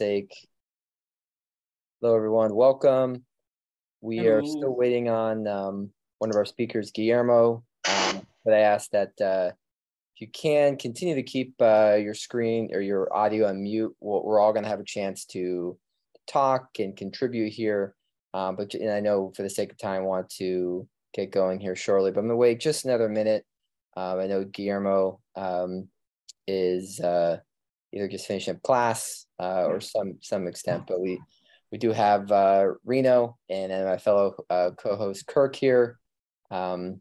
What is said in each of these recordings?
sake. Hello, everyone. Welcome. We Hello. are still waiting on um, one of our speakers, Guillermo. Um, but I ask that uh, if you can continue to keep uh, your screen or your audio on mute, We'll, we're all going to have a chance to talk and contribute here. Um, but and I know for the sake of time, I want to get going here shortly. But I'm going to wait just another minute. Uh, I know Guillermo um, is uh, either just finishing up class uh, or some some extent, but we we do have uh, Reno and, and my fellow uh, co-host Kirk here. Um,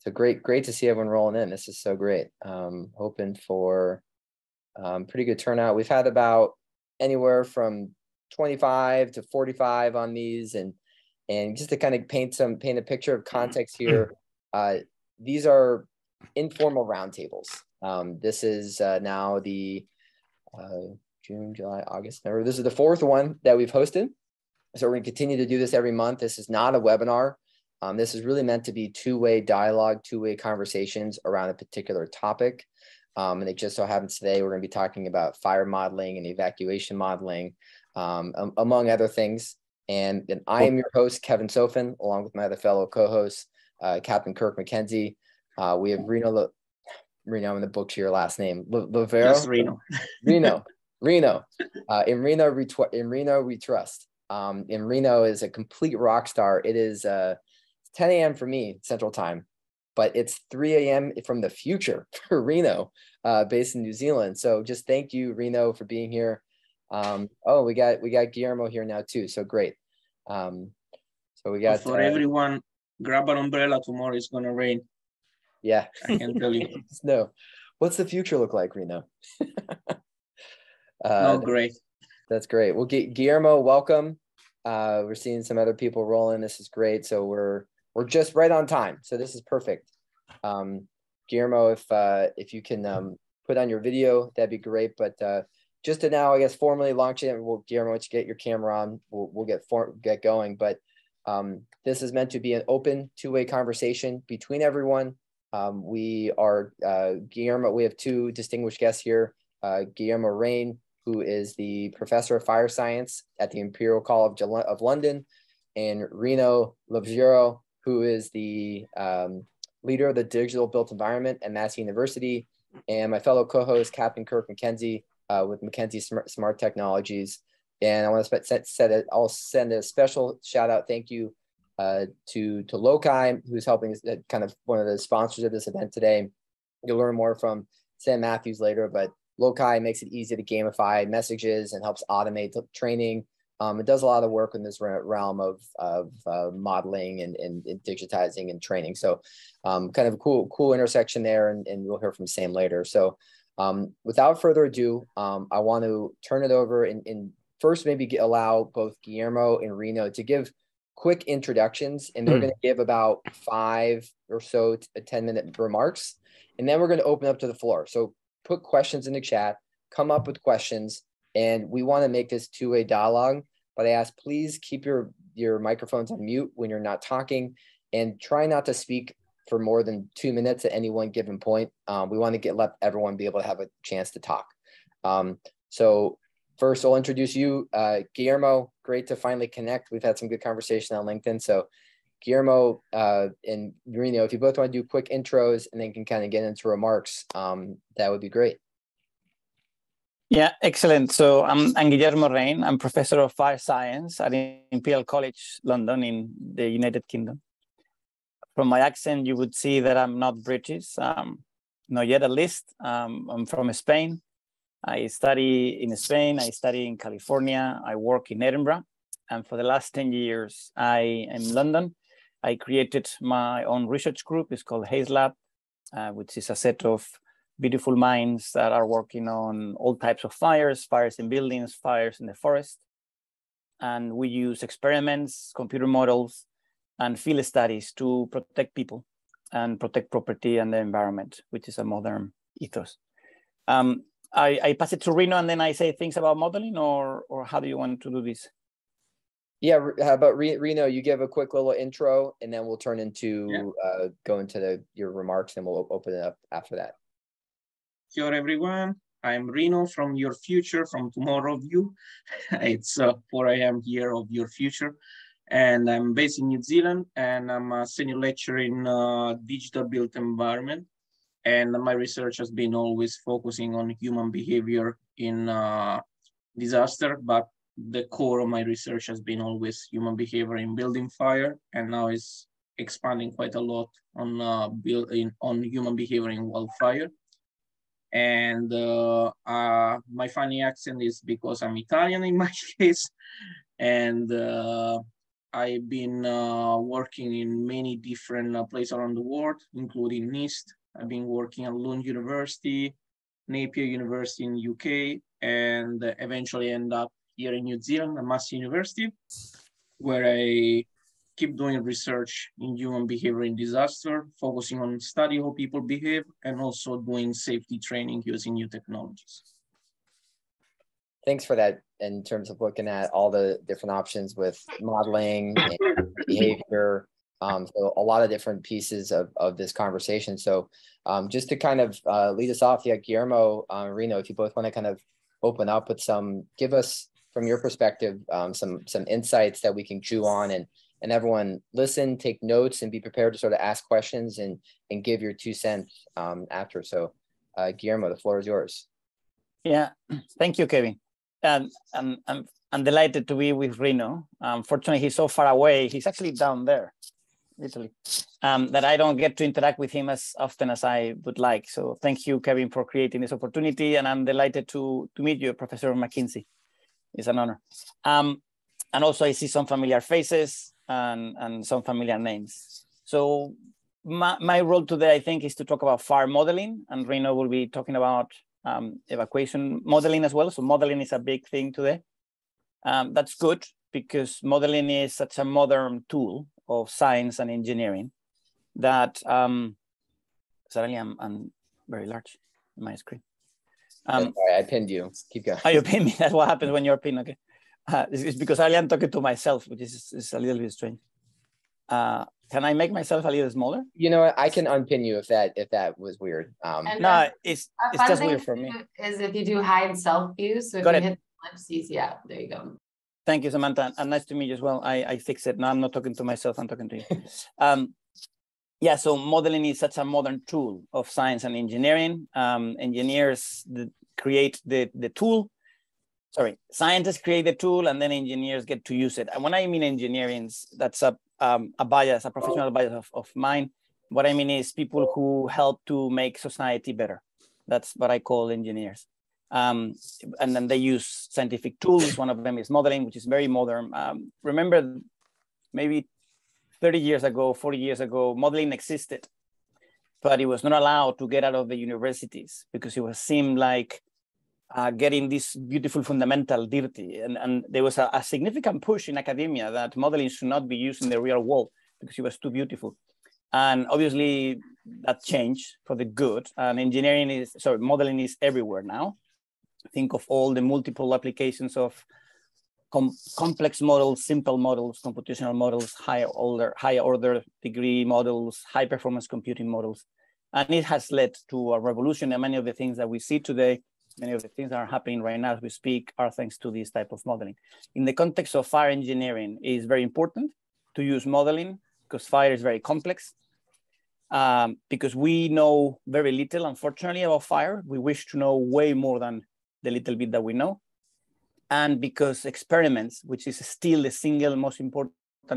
so great, great to see everyone rolling in. This is so great. Um, hoping for um, pretty good turnout. We've had about anywhere from 25 to 45 on these, and and just to kind of paint some paint a picture of context here. Uh, these are informal roundtables. Um, this is uh, now the uh, June, July, August, November. This is the fourth one that we've hosted. So we're going to continue to do this every month. This is not a webinar. Um, this is really meant to be two-way dialogue, two-way conversations around a particular topic. Um, and it just so happens today we're going to be talking about fire modeling and evacuation modeling, um, among other things. And, and I am your host, Kevin Sofin, along with my other fellow co-host, uh, Captain Kirk McKenzie. Uh, we have Reno Reno. I'm going to butcher your last name. Lavero. Yes, Reno. Reno. Reno. Uh, in Reno, we in Reno we trust. Um, in Reno is a complete rock star. It is uh, 10 a.m. for me Central Time, but it's 3 a.m. from the future for Reno, uh, based in New Zealand. So just thank you, Reno, for being here. Um, oh, we got we got Guillermo here now too. So great. Um, so we got for uh, everyone. Grab an umbrella. Tomorrow it's gonna rain. Yeah. I can't tell you. no. What's the future look like, Reno? uh, oh, great. That's great. Well, Guillermo, welcome. Uh, we're seeing some other people rolling. This is great. So we're we're just right on time. So this is perfect. Um, Guillermo, if uh, if you can um, put on your video, that'd be great. But uh, just to now, I guess formally launch it. We'll, Guillermo, once you get your camera on, we'll, we'll get for, get going. But um, this is meant to be an open two-way conversation between everyone. Um, we are uh, Guillermo. We have two distinguished guests here. Uh, Guillermo Rein, who is the professor of fire science at the Imperial College of London, and Reno Lovreglio, who is the um, leader of the digital built environment at Massey University, and my fellow co-host Captain Kirk McKenzie uh, with McKenzie Smart, Smart Technologies. And I want to set, set it, I'll send a special shout out, thank you uh, to to Loci, who's helping uh, kind of one of the sponsors of this event today. You'll learn more from Sam Matthews later, but Loci makes it easy to gamify messages and helps automate training. Um, it does a lot of work in this realm of, of uh, modeling and, and, and, digitizing and training. So um, kind of a cool, cool intersection there and, and we'll hear from Sam later. So um, without further ado, um, I want to turn it over and, first maybe get, allow both Guillermo and Reno to give quick introductions and they're mm. going to give about five or so t- uh, 10 minute remarks and then we're going to open up to the floor so put questions in the chat come up with questions and we want to make this two-way dialogue but i ask please keep your your microphones on mute when you're not talking and try not to speak for more than two minutes at any one given point um, we want to get let everyone be able to have a chance to talk um, so first I'll introduce you, uh, Guillermo. Great to finally connect. We've had some good conversation on LinkedIn. So Guillermo uh, and Reno, if you both want to do quick intros and then can kind of get into remarks, um, that would be great. Yeah, excellent. So I'm, I'm Guillermo Rein. I'm professor of fire science at Imperial College London in the United Kingdom. From my accent, you would see that I'm not British, um, not yet at least. Um, I'm from Spain. I study in Spain, I study in California, I work in Edinburgh. And for the last 10 years, I am in London. I created my own research group. It's called Haze Lab, uh, which is a set of beautiful minds that are working on all types of fires, fires in buildings, fires in the forest. And we use experiments, computer models, and field studies to protect people and protect property and the environment, which is a modern ethos. Um, I, I pass it to Reno and then I say things about modeling, or or how do you want to do this? Yeah, how about Reno? You give a quick little intro, and then we'll turn into yeah. uh, go into the, your remarks, and we'll open it up after that. Sure, everyone. I'm Reno from Your Future, from Tomorrow View. it's uh, 4 a.m. here of Your Future. And I'm based in New Zealand and I'm a senior lecturer in uh, digital built environment. And my research has been always focusing on human behavior in uh, disaster, but the core of my research has been always human behavior in building fire, and now is expanding quite a lot on uh, building on human behavior in wildfire. And uh, uh, my funny accent is because I'm Italian in my case, and uh, I've been uh, working in many different uh, places around the world, including NIST. I've been working at Lund University, Napier University in UK, and eventually end up here in New Zealand at Massey University, where I keep doing research in human behavior in disaster, focusing on study how people behave, and also doing safety training using new technologies. Thanks for that in terms of looking at all the different options with modeling behavior. Um, so a lot of different pieces of, of this conversation. So um, just to kind of uh, lead us off, yeah, Guillermo, uh, Rino, if you both want to kind of open up with some, give us from your perspective um, some some insights that we can chew on and and everyone listen, take notes, and be prepared to sort of ask questions and and give your two cents um, after. So, uh, Guillermo, the floor is yours. Yeah, thank you, Kevin. And I'm, I'm, I'm delighted to be with Reno. Unfortunately, he's so far away. He's actually down there, Italy, um, that I don't get to interact with him as often as I would like. So thank you, Kevin, for creating this opportunity. And I'm delighted to, to meet you, Professor McKenzie. It's an honor. Um, and also I see some familiar faces and, and some familiar names. So my, my role today, I think, is to talk about fire modeling, and Reno will be talking about um, evacuation modeling as well. So modeling is a big thing today. Um, that's good because modeling is such a modern tool of science and engineering that um, suddenly I'm, I'm very large in my screen. Um, I pinned you. Keep going. Oh, you pinned me. That's what happens when you're pinned. Okay. Uh, it's, it's, because I am talking to myself, which is, is a little bit strange. Uh, can I make myself a little smaller? You know what? I can unpin you if that if that was weird. Um, no, it's it's just weird for me. Is if you do hide self view. So if Got you it. hit ellipses, yeah, there you go. Thank you, Samantha, and nice to meet you as well. I I fix it. Now I'm not talking to myself. I'm talking to you. um, yeah, so modeling is such a modern tool of science and engineering. Um, engineers the, create the, the tool. Sorry, scientists create the tool and then engineers get to use it. And when I mean engineering, that's a, um, a bias, a professional bias of, of mine. What I mean is people who help to make society better. That's what I call engineers. Um, and then they use scientific tools. One of them is modeling, which is very modern. Um, remember, maybe 30 years ago, 40 years ago, modeling existed, but it was not allowed to get out of the universities because it was seemed like uh, getting this beautiful fundamental dirty. And, and there was a, a, significant push in academia that modeling should not be used in the real world because it was too beautiful. And obviously that changed for the good. And engineering is, sorry, modeling is everywhere now. Think of all the multiple applications of com complex models, simple models, computational models, higher order, higher order degree models, high performance computing models. And it has led to a revolution and many of the things that we see today many of the things that are happening right now as we speak are thanks to this type of modeling. In the context of fire engineering, it is very important to use modeling because fire is very complex. Um, because we know very little, unfortunately, about fire. We wish to know way more than the little bit that we know. And because experiments, which is still the single most important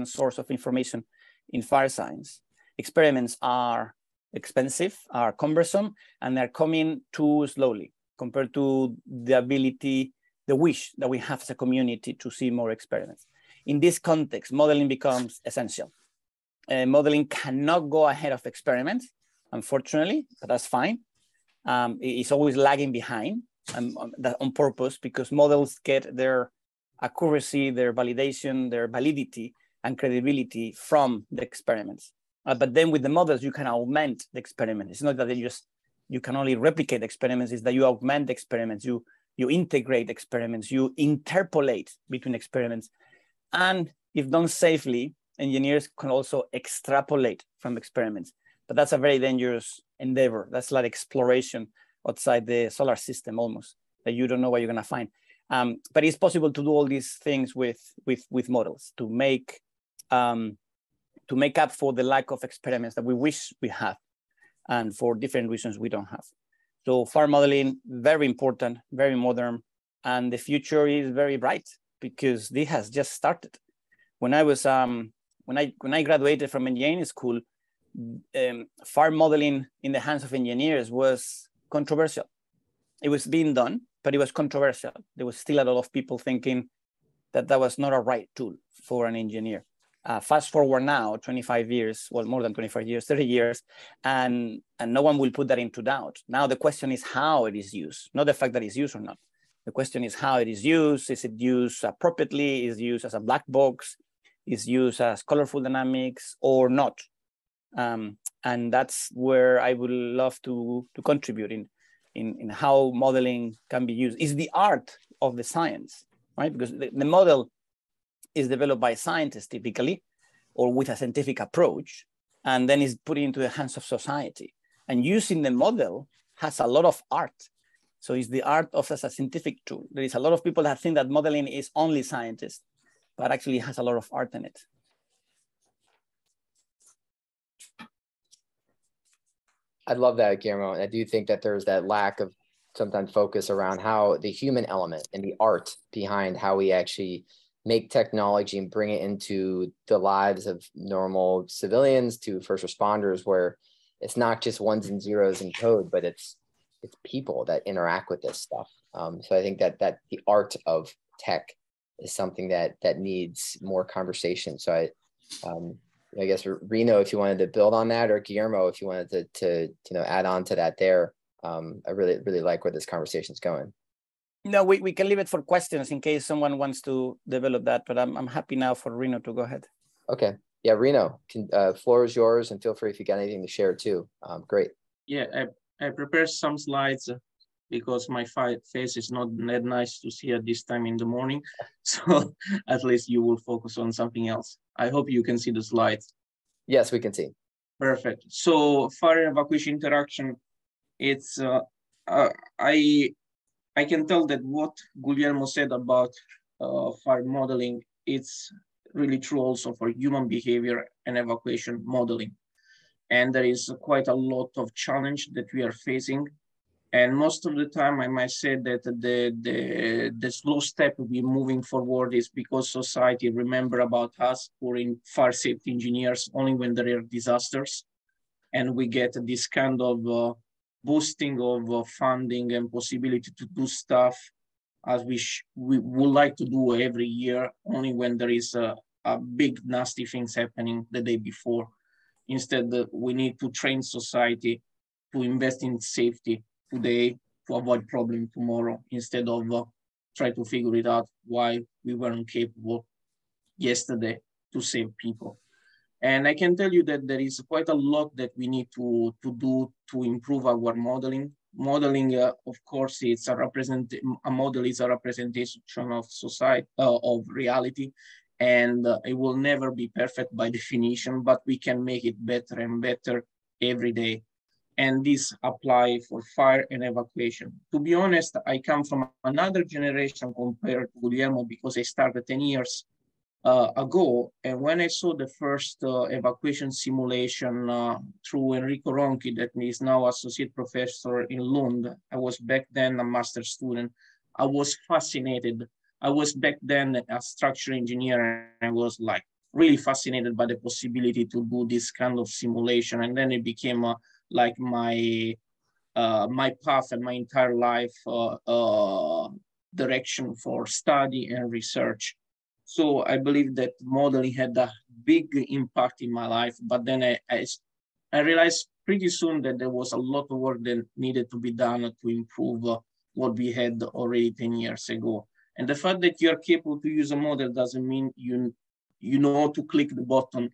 source of information in fire science, experiments are expensive, are cumbersome, and they're coming too slowly compared to the ability, the wish that we have as a community to see more experiments. In this context, modeling becomes essential. Uh, modeling cannot go ahead of experiments, unfortunately, but that's fine. Um, it's always lagging behind um, that on purpose because models get their accuracy, their validation, their validity and credibility from the experiments. Uh, but then with the models, you can augment the experiment. It's not that they just you can only replicate experiments is that you augment experiments, you, you integrate experiments, you interpolate between experiments. And if done safely, engineers can also extrapolate from experiments. But that's a very dangerous endeavor. That's like exploration outside the solar system almost that you don't know what you're going to find. Um, but it's possible to do all these things with with with models to make um, to make up for the lack of experiments that we wish we have, and for different reasons we don't have. So fire modeling very important, very modern, and the future is very bright because this has just started. When I was um, when I when I graduated from engineering school, um, fire modeling in the hands of engineers was controversial. It was being done, but it was controversial. There was still a lot of people thinking that that was not a right tool for an engineer. Uh, fast forward now, 25 years, well, more than 25 years, 30 years, and, and no one will put that into doubt. Now the question is how it is used, not the fact that it's used or not. The question is how it is used. Is it used appropriately? Is used as a black box? Is used as colorful dynamics or not? Um, and that's where I would love to, to contribute in in, in how modeling can be used is the art of the science, right? Because the, the model is developed by scientists typically, or with a scientific approach, and then is put into the hands of society. And using the model has a lot of art. So it's the art of as a scientific tool. There is a lot of people that think that modeling is only scientists, but actually has a lot of art in it. I love that, Guillermo. And I do think that there's that lack of sometimes focus around how the human element and the art behind how we actually make technology and bring it into the lives of normal civilians to first responders where it's not just ones and zeros in code but it's it's people that interact with this stuff um, so i think that that the art of tech is something that that needs more conversation so i um, I guess Reno, if you wanted to build on that, or Guillermo, if you wanted to, to you know add on to that there. Um, I really really like where this conversation is going. No, we, we can leave it for questions in case someone wants to develop that, but I'm, I'm happy now for Reno to go ahead. Okay. Yeah, Reno, can, uh, floor is yours and feel free if you got anything to share too. Um, great. Yeah, I, I prepared some slides because my face is not that nice to see at this time in the morning. So at least you will focus on something else. I hope you can see the slides. Yes, we can see. Perfect. So fire evacuation interaction, it's, uh, uh, I, I can tell that what Guillermo said about uh, fire modeling, it's really true also for human behavior and evacuation modeling. And there is quite a lot of challenge that we are facing and most of the time, I might say that the, the, the slow step we're moving forward is because society remember about us who in fire safety engineers only when there are disasters. And we get this kind of uh, boosting of uh, funding and possibility to do stuff as we, we would like to do every year, only when there is a, a big nasty things happening the day before. Instead, uh, we need to train society to invest in safety today to avoid problem tomorrow instead of uh, try to figure it out why we weren't capable yesterday to save people. And I can tell you that there is quite a lot that we need to, to do to improve our modeling. Modeling, uh, of course, it's a represent a model is a representation of society, uh, of reality, and uh, it will never be perfect by definition, but we can make it better and better every day and this apply for fire and evacuation. To be honest, I come from another generation compared to Guillermo because I started 10 years uh, ago. And when I saw the first uh, evacuation simulation uh, through Enrico Ronchi, that is now associate professor in Lund, I was back then a master student. I was fascinated. I was back then a structural engineer and I was like really fascinated by the possibility to do this kind of simulation. And then it became a like my uh, my path and my entire life uh, uh, direction for study and research. So I believe that modeling had a big impact in my life, but then I, I, I realized pretty soon that there was a lot of work that needed to be done to improve uh, what we had already 10 years ago. And the fact that you're capable to use a model doesn't mean you, you know to click the button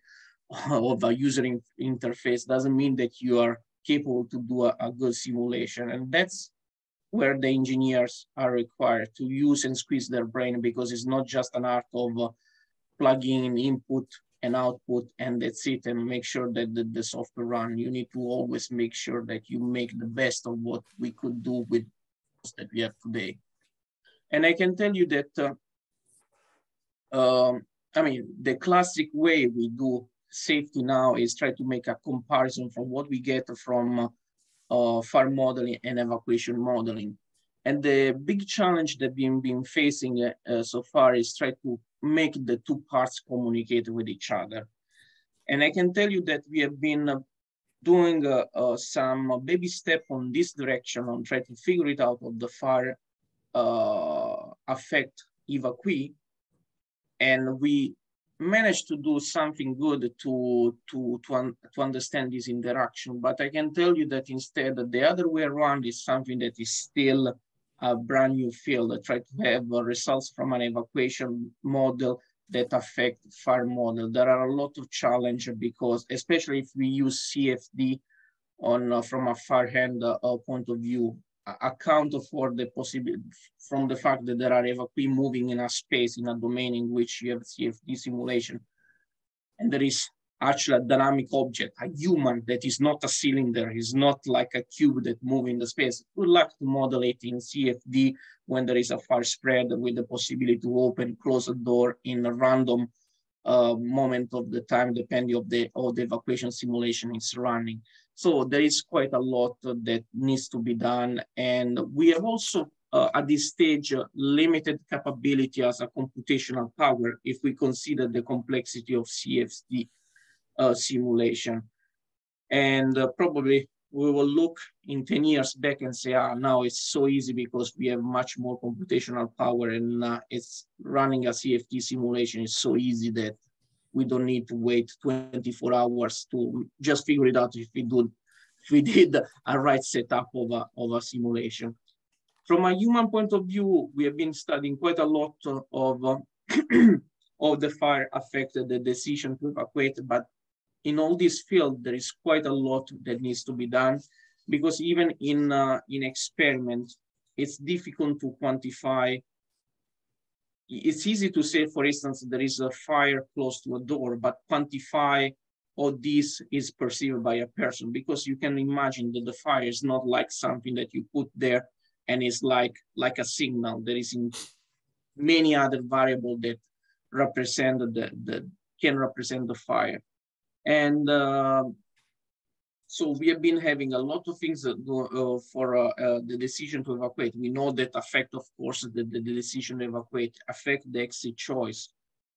of a user in interface, doesn't mean that you are capable to do a, a good simulation. And that's where the engineers are required to use and squeeze their brain because it's not just an art of uh, plug in input and output and that's it and make sure that the, the software run. You need to always make sure that you make the best of what we could do with that we have today. And I can tell you that, uh, um, I mean, the classic way we do safety now is try to make a comparison from what we get from uh, fire modeling and evacuation modeling. And the big challenge that we've been facing uh, so far is try to make the two parts communicate with each other. And I can tell you that we have been uh, doing uh, uh, some baby step on this direction on trying to figure it out of the fire uh, affect evacuee. And we managed to do something good to, to, to, un to understand this interaction. But I can tell you that instead the other way around is something that is still a brand new field. I try to have results from an evacuation model that affect fire model. There are a lot of challenge because, especially if we use CFD on uh, from a fire hand uh, point of view, account for the possibility from the fact that there are evacuee moving in a space in a domain in which you have CFD simulation, and there is actually a dynamic object, a human that is not a cylinder, is not like a cube that move in the space. We like to model it in CFD when there is a fire spread with the possibility to open, close a door in a random uh, moment of the time, depending of the, of the evacuation simulation is running. So there is quite a lot that needs to be done. And we have also uh, at this stage, uh, limited capability as a computational power if we consider the complexity of CFD uh, simulation. And uh, probably we will look in 10 years back and say, ah, now it's so easy because we have much more computational power and uh, it's running a CFD simulation is so easy that we don't need to wait 24 hours to just figure it out if we do if we did a right setup of a, of a simulation. From a human point of view, we have been studying quite a lot of, uh, of the fire affected the decision to evacuate, but in all this field, there is quite a lot that needs to be done because even in, uh, in experiments, it's difficult to quantify. It's easy to say, for instance, there is a fire close to a door, but quantify how this is perceived by a person because you can imagine that the fire is not like something that you put there and it's like, like a signal. There is many other variables that represent the, the, can represent the fire. And uh, so we have been having a lot of things uh, for uh, uh, the decision to evacuate. We know that affect, of course, the, the, decision to evacuate, affect the exit choice,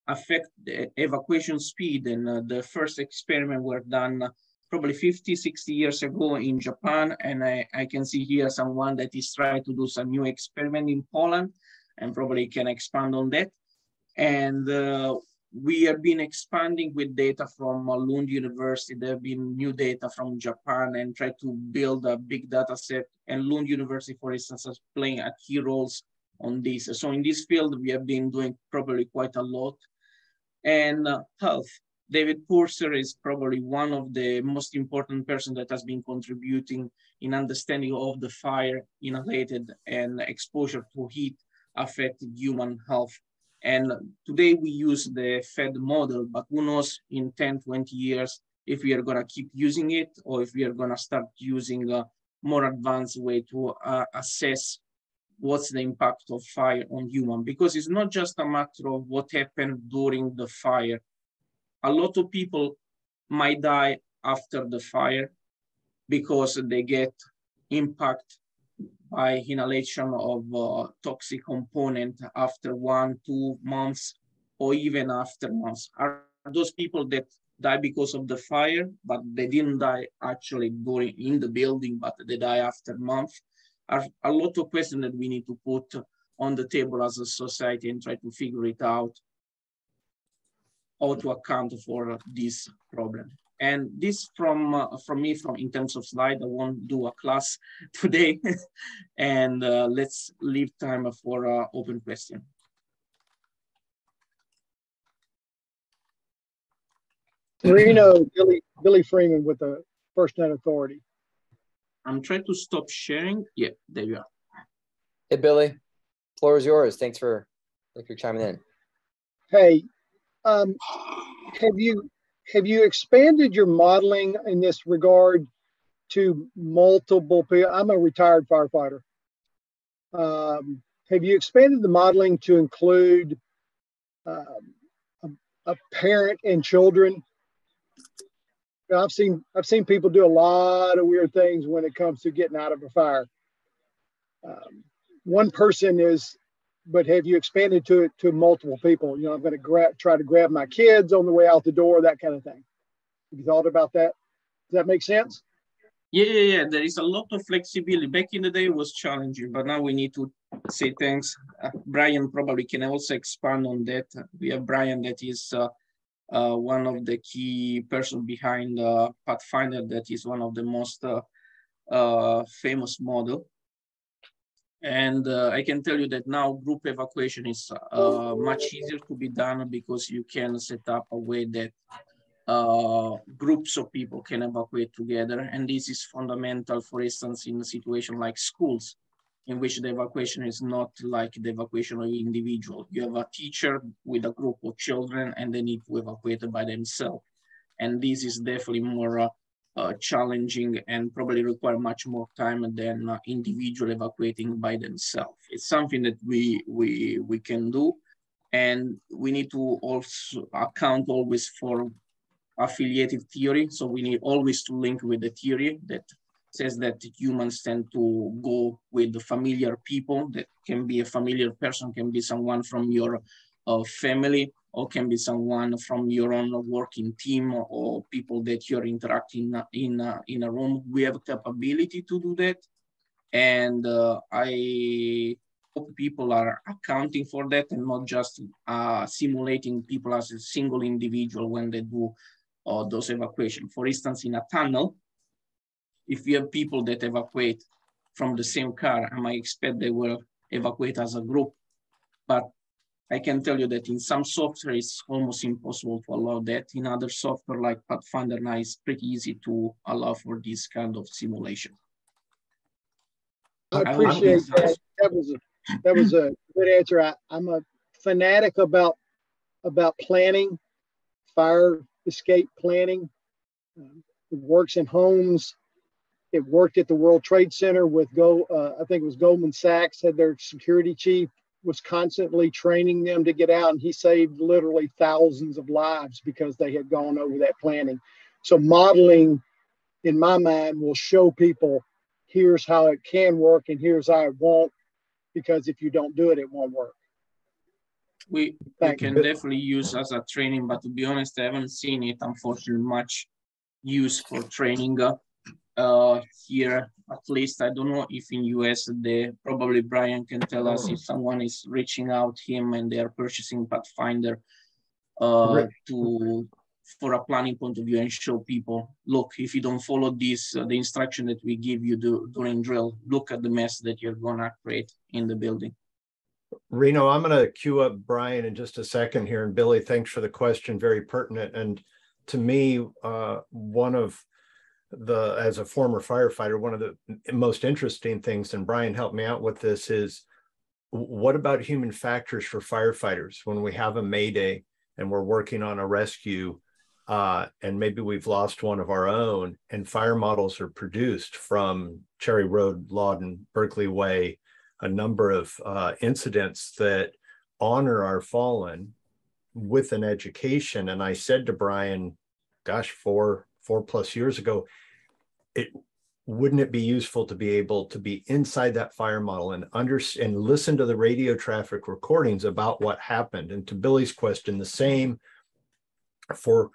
affect the evacuation speed. And uh, the first experiment were done probably 50, 60 years ago in Japan. And I, I can see here someone that is trying to do some new experiment in Poland and probably can expand on that. And uh, we have been expanding with data from Lund University. There have been new data from Japan and try to build a big data set. And Lund University, for instance, is playing a key roles on this. So in this field, we have been doing probably quite a lot. And uh, health, David Purser is probably one of the most important person that has been contributing in understanding of the fire inhalated and exposure to heat affected human health and today we use the FED model, but who knows in 10, 20 years if we are gonna keep using it or if we are gonna start using a more advanced way to uh, assess what's the impact of fire on human. Because it's not just a matter of what happened during the fire. A lot of people might die after the fire because they get impact by inhalation of uh, toxic component after one, two months, or even after months? Are those people that die because of the fire, but they didn't die actually during in the building, but they die after month? Are a lot of questions that we need to put on the table as a society and try to figure it out how to account for this problem. And this from uh, from me from in terms of slide, I won't do a class today. and uh, let's leave time for uh, open question. Marino, Billy, Billy Freeman with the FirstNet Authority. I'm trying to stop sharing. Yeah, there you are. Hey, Billy, floor is yours. Thanks for, thanks for chiming in. Hey, um, have you have you expanded your modeling in this regard to multiple people? I'm a retired firefighter. Um, have you expanded the modeling to include um, a, a, parent and children? I've seen I've seen people do a lot of weird things when it comes to getting out of a fire. Um, one person is but have you expanded to it to multiple people? You know, I'm going to grab, try to grab my kids on the way out the door, that kind of thing. Have you thought about that? Does that make sense? Yeah, yeah, yeah. There is a lot of flexibility. Back in the day, it was challenging, but now we need to say thanks. Uh, Brian probably can also expand on that. We have Brian that is uh, uh, one of the key person behind Pathfinder. That is one of the most uh, uh, famous model and uh, I can tell you that now group evacuation is uh, much easier to be done because you can set up a way that uh, groups of people can evacuate together. And this is fundamental, for instance, in a situation like schools, in which the evacuation is not like the evacuation of individual. You have a teacher with a group of children and they need to evacuate by themselves. And this is definitely more uh, challenging and probably require much more time than uh, individual evacuating by themselves. It's something that we, we, we can do. And we need to also account always for affiliative theory. So we need always to link with the theory that says that humans tend to go with familiar people that can be a familiar person, can be someone from your uh, family or can be someone from your own working team or people that you're interacting in, uh, in a room. We have capability to do that. And uh, I hope people are accounting for that and not just uh, simulating people as a single individual when they do uh, those evacuation. For instance, in a tunnel, if you have people that evacuate from the same car, I might expect they will evacuate as a group. But I can tell you that in some software, it's almost impossible to allow that. In other software like Pathfinder now, it's pretty easy to allow for this kind of simulation. I appreciate that. That was a, that was a good answer. I, I'm a fanatic about about planning, fire escape planning. Um, it works in homes. It worked at the World Trade Center with Go. Uh, I think it was Goldman Sachs had their security chief was constantly training them to get out, and he saved literally thousands of lives because they had gone over that planning. So, modeling, in my mind, will show people here's how it can work and here's how it won't, because if you don't do it, it won't work. We, we can definitely use as a training, but to be honest, I haven't seen it, unfortunately, much used for training. Uh, uh, here, at least I don't know if in US, the probably Brian can tell us if someone is reaching out him and they are purchasing Pathfinder uh, to for a planning point of view and show people, look, if you don't follow this, uh, the instruction that we give you do, during drill, look at the mess that you're gonna create in the building. Reno, I'm gonna queue up Brian in just a second here. And Billy, thanks for the question, very pertinent. And to me, uh, one of the as a former firefighter, one of the most interesting things, and Brian helped me out with this, is what about human factors for firefighters when we have a mayday and we're working on a rescue uh, and maybe we've lost one of our own and fire models are produced from cherry road lawton berkeley way a number of uh, incidents that honor our fallen with an education. And i said to brian gosh four four plus years ago it wouldn't it be useful to be able to be inside that fire model and under and listen to the radio traffic recordings about what happened? And to billy's question the same for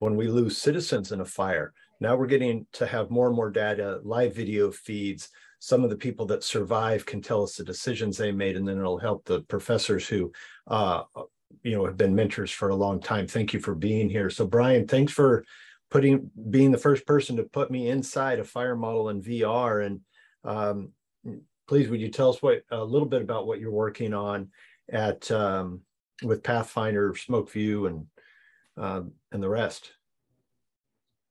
when we lose citizens in a fire. Now we're getting to have more and more data live video feeds. Some of the people that survive can tell us the decisions they made and then it'll help the professors who uh, you know have been mentors for a long time. Thank you for being here. So brian thanks for putting being the first person to put me inside a fire model in VR. And um, please, would you tell us what a little bit about what you're working on at um, with Pathfinder, SmokeView, and uh, and the rest?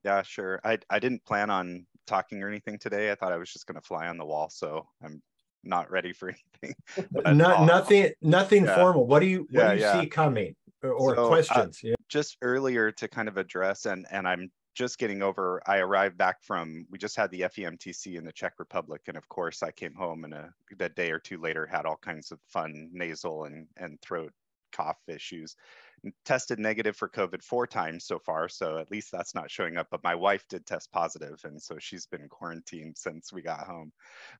Yeah, sure. I I didn't plan on talking or anything today. I thought I was just going to fly on the wall, so I'm not ready for anything. Not, nothing, nothing yeah. formal. What do you what yeah, do you yeah. see coming? or so, uh, questions. Uh, yeah. Just earlier to kind of address, and and I'm just getting over. I arrived back from. We just had the FEMTC in the Czech Republic, and of course, I came home and a, a day or two later had all kinds of fun nasal and and throat cough issues. Tested negative for COVID four times so far, so at least that's not showing up. But my wife did test positive, and so she's been quarantined since we got home.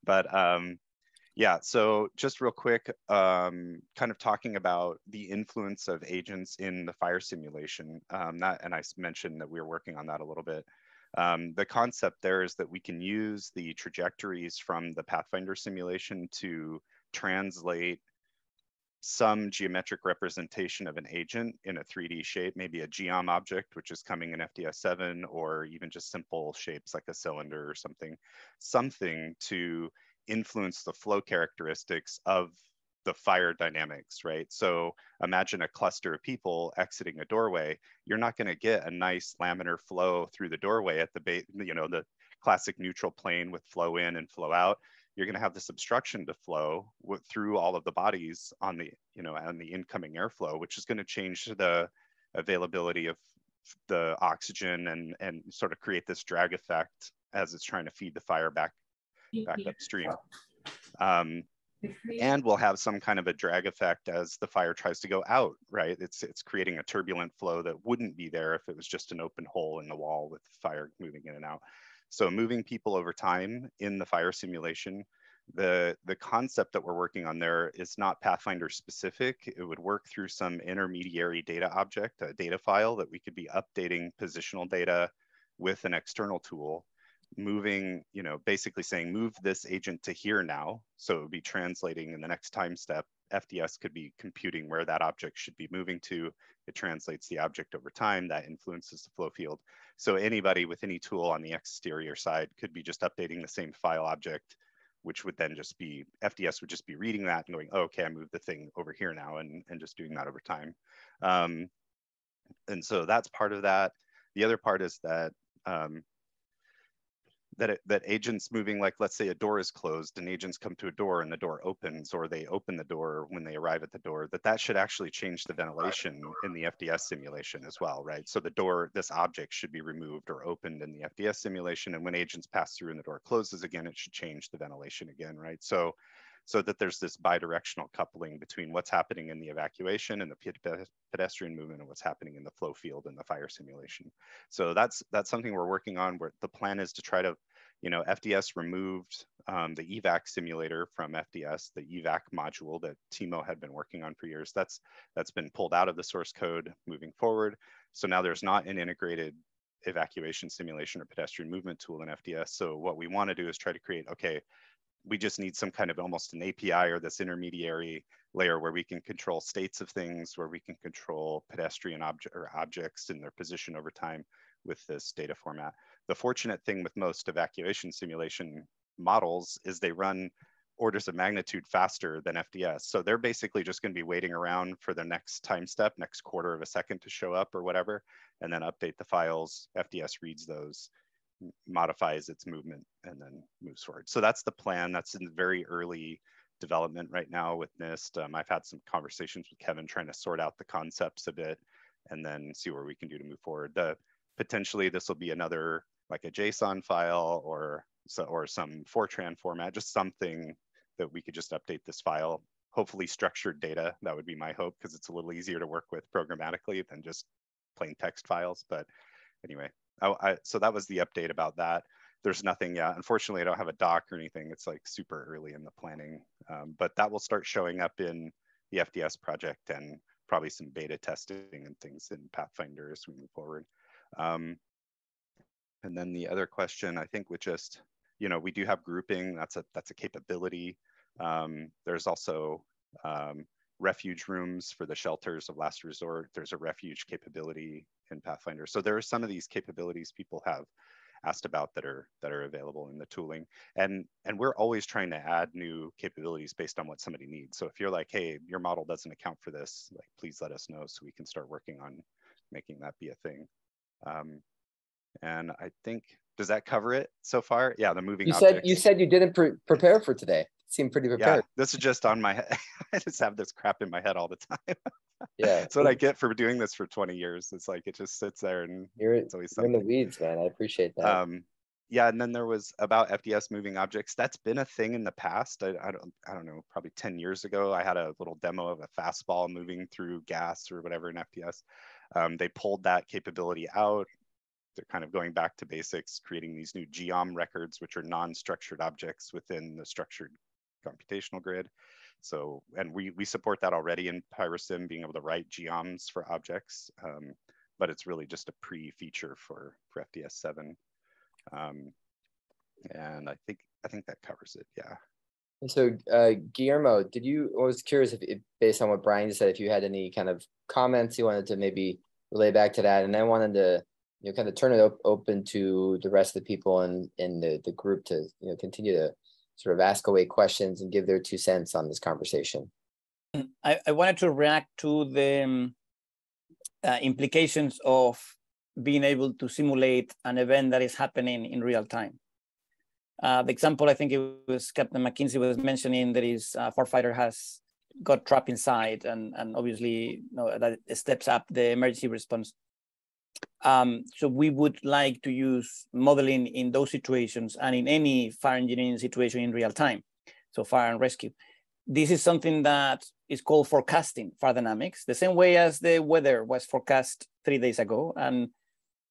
But um, yeah, so just real quick, um, kind of talking about the influence of agents in the fire simulation. Um, that, and I mentioned that we were working on that a little bit. Um, the concept there is that we can use the trajectories from the Pathfinder simulation to translate some geometric representation of an agent in a 3D shape, maybe a geom object, which is coming in FDS7, or even just simple shapes like a cylinder or something, something to influence the flow characteristics of the fire dynamics, right? So imagine a cluster of people exiting a doorway. You're not going to get a nice laminar flow through the doorway at the base, you know, the classic neutral plane with flow in and flow out. You're going to have this obstruction to flow through all of the bodies on the, you know, on the incoming airflow, which is going to change the availability of the oxygen and and sort of create this drag effect as it's trying to feed the fire back back upstream. Um, and we'll have some kind of a drag effect as the fire tries to go out, right? It's, it's creating a turbulent flow that wouldn't be there if it was just an open hole in the wall with the fire moving in and out. So moving people over time in the fire simulation, the, the concept that we're working on there is not Pathfinder specific. It would work through some intermediary data object, a data file that we could be updating positional data with an external tool moving, you know, basically saying move this agent to here now. So it would be translating in the next time step. FDS could be computing where that object should be moving to. It translates the object over time that influences the flow field. So anybody with any tool on the exterior side could be just updating the same file object, which would then just be, FDS would just be reading that and going, oh, okay, I moved the thing over here now and, and just doing that over time. Um, and so that's part of that. The other part is that um, that it, that agents moving like let's say a door is closed and agents come to a door and the door opens or they open the door when they arrive at the door that that should actually change the ventilation in the FDS simulation as well right? So the door this object should be removed or opened in the FDS simulation and when agents pass through and the door closes again it should change the ventilation again right? So so that there's this bidirectional coupling between what's happening in the evacuation and the pedestrian movement and what's happening in the flow field and the fire simulation. So that's that's something we're working on where the plan is to try to, you know, FDS removed um, the evac simulator from FDS, the evac module that Timo had been working on for years. That's that's been pulled out of the source code moving forward. So now there's not an integrated evacuation simulation or pedestrian movement tool in FDS. So what we want to do is try to create, okay, we just need some kind of almost an API or this intermediary layer where we can control states of things, where we can control pedestrian object or objects in their position over time with this data format. The fortunate thing with most evacuation simulation models is they run orders of magnitude faster than FDS. So they're basically just going to be waiting around for the next time step, next quarter of a second to show up or whatever, and then update the files. FDS reads those modifies its movement and then moves forward. So that's the plan. That's in very early development right now with NIST. Um, I've had some conversations with Kevin trying to sort out the concepts a bit and then see where we can do to move forward. The potentially this will be another like a JSON file or so or some Fortran format, just something that we could just update this file. Hopefully structured data. That would be my hope because it's a little easier to work with programmatically than just plain text files. But anyway, Oh, I, so that was the update about that. There's nothing yet. Unfortunately, I don't have a doc or anything. It's like super early in the planning, um, but that will start showing up in the FDS project and probably some beta testing and things in Pathfinder as we move forward. Um, and then the other question, I think, with just, you know, we do have grouping. That's a that's a capability. Um, there's also um, refuge rooms for the shelters of last resort. There's a refuge capability in Pathfinder. So there are some of these capabilities people have asked about that are that are available in the tooling. And and we're always trying to add new capabilities based on what somebody needs. So if you're like hey your model doesn't account for this like please let us know so we can start working on making that be a thing. Um, and i think does that cover it so far? Yeah the moving you objects. said you said you didn't pre prepare for today. Seem pretty prepared. yeah, this is just on my head i just have this crap in my head all the time Yeah. That's what I get for doing this for 20 years. It's like it just sits there and you're, it's always you're in the weeds, man. I appreciate that. Um, yeah, and then there was about FDS moving objects. That's been a thing in the past. I, I don't, I don't know, probably 10 years ago, I had a little demo of a fastball moving through gas or whatever in FDS. Um, they pulled that capability out. They're kind of going back to basics, creating these new geom records, which are non-structured objects within the structured computational grid. So, and we, we support that already in PyroSim, being able to write geoms for objects, um, but it's really just a pre-feature for, for FDS 7. Um, and I think I think that covers it. Yeah. So, uh, Guillermo, did you? I was curious if, if, based on what Brian said, if you had any kind of comments you wanted to maybe relay back to that, and I wanted to, you know, kind of turn it op open to the rest of the people in in the the group to you know continue to sort of ask away questions and give their two cents on this conversation. I, I wanted to react to the um, uh, implications of being able to simulate an event that is happening in real time. Uh, the example I think it was Captain McKenzie was mentioning that is uh, firefighter has got trapped inside and, and obviously you know, that steps up the emergency response. Um, so we would like to use modeling in those situations and in any fire engineering situation in real time. So fire and rescue. This is something that is called forecasting fire dynamics, the same way as the weather was forecast three days ago. And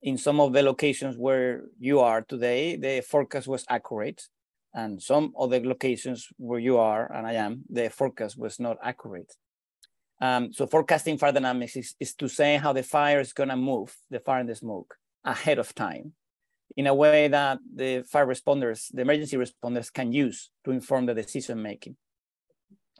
in some of the locations where you are today, the forecast was accurate. And some other locations where you are and I am, the forecast was not accurate. Um, so forecasting fire dynamics is, is to say how the fire is gonna move, the fire and the smoke ahead of time in a way that the fire responders, the emergency responders can use to inform the decision making.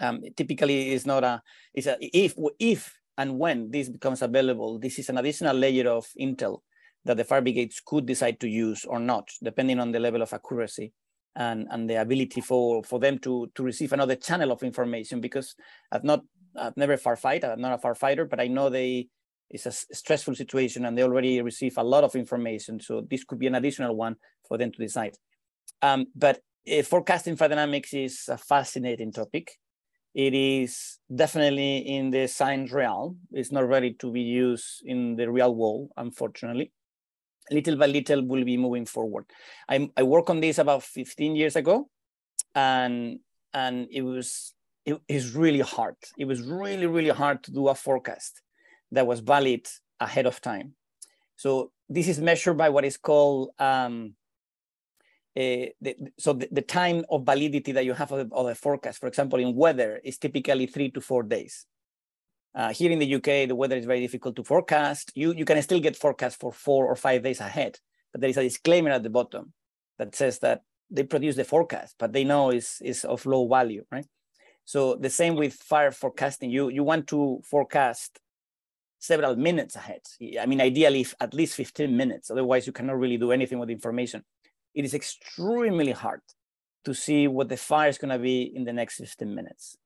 Um, typically it's not a, it's a, if, if and when this becomes available, this is an additional layer of intel that the fire brigades could decide to use or not, depending on the level of accuracy and, and the ability for, for them to, to receive another channel of information because I've not, I've never firefight, I'm not a firefighter, but I know they, it's a stressful situation and they already receive a lot of information. So this could be an additional one for them to decide. Um, but uh, forecasting fire dynamics is a fascinating topic. It is definitely in the science realm. It's not ready to be used in the real world, unfortunately little by little we'll be moving forward. I, I worked on this about 15 years ago and and it was it is really hard. It was really, really hard to do a forecast that was valid ahead of time. So this is measured by what is called um, uh, the, so the, the, time of validity that you have of, of a forecast. For example, in weather is typically three to four days. Uh, here in the UK, the weather is very difficult to forecast. You, you can still get forecasts for four or five days ahead, but there is a disclaimer at the bottom that says that they produce the forecast, but they know is is of low value, right? So the same with fire forecasting. You you want to forecast several minutes ahead. I mean, ideally at least 15 minutes. Otherwise, you cannot really do anything with information. It is extremely hard to see what the fire is going to be in the next 15 minutes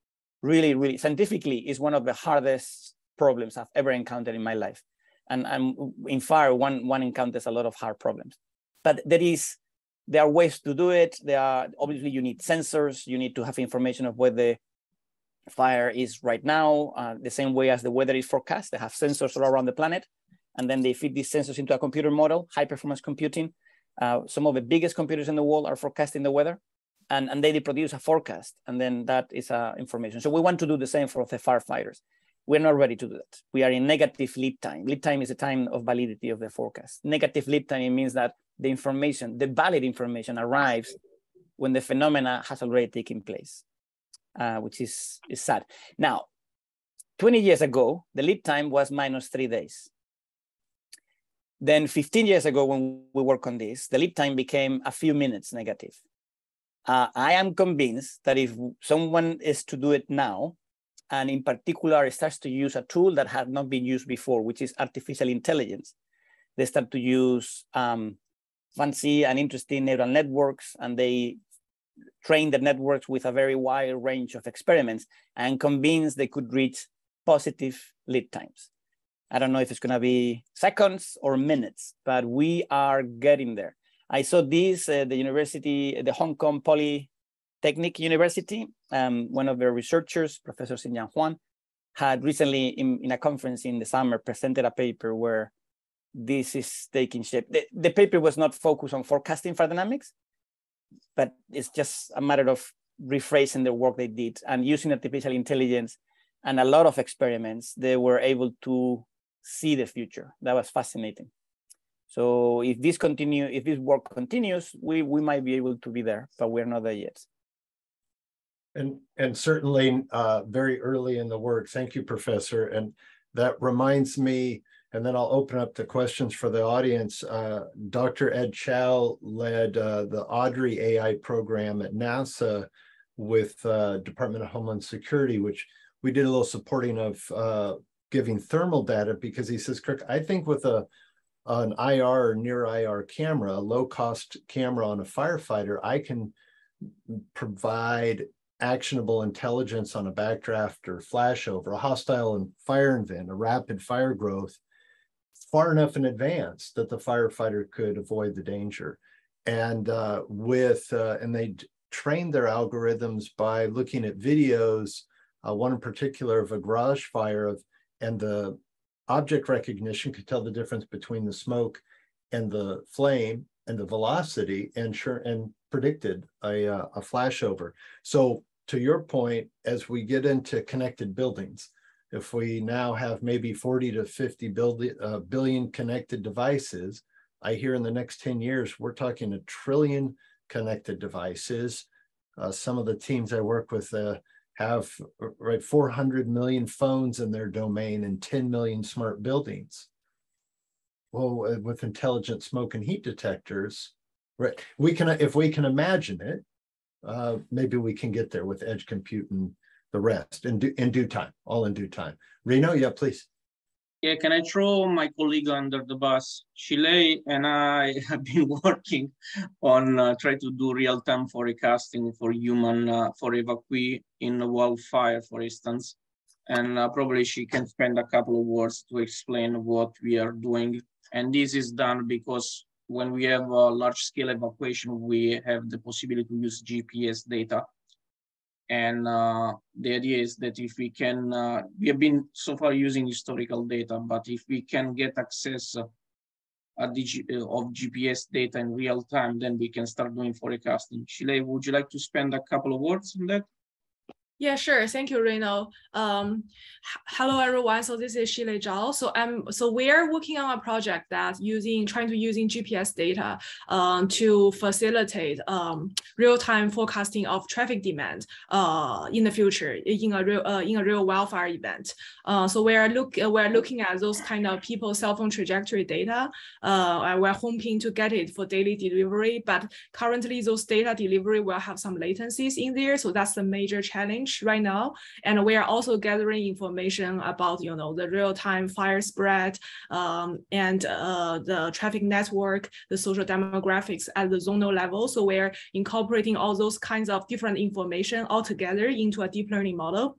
really, really scientifically is one of the hardest problems I've ever encountered in my life. And, and in fire, one, one encounters a lot of hard problems. But there is, there are ways to do it. There are, obviously you need sensors, you need to have information of where the fire is right now, uh, the same way as the weather is forecast. They have sensors all around the planet, and then they feed these sensors into a computer model, high performance computing. Uh, some of the biggest computers in the world are forecasting the weather and, and they produce a forecast, and then that is uh, information. So we want to do the same for the firefighters. We're not ready to do that. We are in negative lead time. Lead time is the time of validity of the forecast. Negative lead time means that the information, the valid information arrives when the phenomena has already taken place, uh, which is, is sad. Now, 20 years ago, the lead time was minus three days. Then 15 years ago, when we work on this, the lead time became a few minutes negative. Uh, I am convinced that if someone is to do it now, and in particular starts to use a tool that had not been used before, which is artificial intelligence, they start to use um, fancy and interesting neural networks, and they train the networks with a very wide range of experiments and convinced they could reach positive lead times. I don't know if it's going to be seconds or minutes, but we are getting there. I saw this, uh, the university, the Hong Kong Polytechnic University, um, one of their researchers, Professor Xinyan Huang, had recently in, in a conference in the summer presented a paper where this is taking shape. The, the paper was not focused on forecasting fire dynamics, but it's just a matter of rephrasing the work they did and using artificial intelligence and a lot of experiments, they were able to see the future. That was fascinating. So if this continue, if this work continues, we, we might be able to be there, but we're not there yet. And, and certainly uh, very early in the work. Thank you, Professor. And that reminds me, and then I'll open up the questions for the audience. Uh, Dr. Ed Chow led uh, the Audrey AI program at NASA with uh, Department of Homeland Security, which we did a little supporting of uh, giving thermal data because he says, Kirk, I think with a an IR or near IR camera, a low cost camera on a firefighter, I can provide actionable intelligence on a backdraft or flashover, a hostile and fire event, a rapid fire growth, far enough in advance that the firefighter could avoid the danger. And uh, with uh, and they trained their algorithms by looking at videos, uh, one in particular of a garage fire of, and the object recognition could tell the difference between the smoke and the flame and the velocity and sure and predicted a, uh, a flashover. So to your point, as we get into connected buildings, if we now have maybe 40 to 50 billion, uh, billion connected devices, I hear in the next 10 years, we're talking a trillion connected devices. Uh, some of the teams I work with uh, have right 400 million phones in their domain and 10 million smart buildings. Well, uh, with intelligent smoke and heat detectors, right? We can, if we can imagine it, uh, maybe we can get there with edge compute and the rest in, due, in due time, all in due time. Reno, yeah, please. Yeah, can I throw my colleague under the bus? Chile and I have been working on uh, try to do real-time forecasting for human uh, for evacuee in a wildfire, for instance. And uh, probably she can spend a couple of words to explain what we are doing. And this is done because when we have a large-scale evacuation, we have the possibility to use GPS data and uh, the idea is that if we can, uh, we have been so far using historical data, but if we can get access uh, of GPS data in real time, then we can start doing forecasting. Chile, would you like to spend a couple of words on that? Yeah, sure. Thank you, Reno. Um, hello, everyone. So this is Xilei Zhao. So I'm so we are working on a project that using trying to using GPS data um, to facilitate um, real-time forecasting of traffic demand uh, in the future in a real uh, in a real wildfire event. Uh, so we are look uh, we're looking at those kind of people's cell phone trajectory data. Uh, we're hoping to get it for daily delivery, but currently those data delivery will have some latencies in there. So that's the major challenge range right now. And we are also gathering information about, you know, the real-time fire spread um, and uh, the traffic network, the social demographics at the zonal level. So we're incorporating all those kinds of different information all together into a deep learning model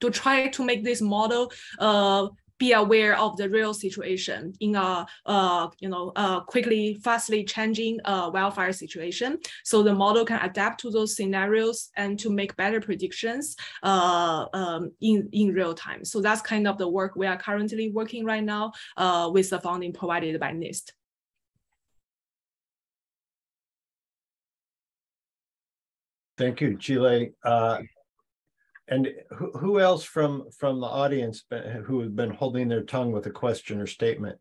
to try to make this model uh, be aware of the real situation in a uh, you know uh, quickly, fastly changing uh, wildfire situation. So the model can adapt to those scenarios and to make better predictions uh, um, in in real time. So that's kind of the work we are currently working right now uh, with the funding provided by NIST. Thank you, Chile. Uh, and who, who else from from the audience who has been holding their tongue with a question or statement?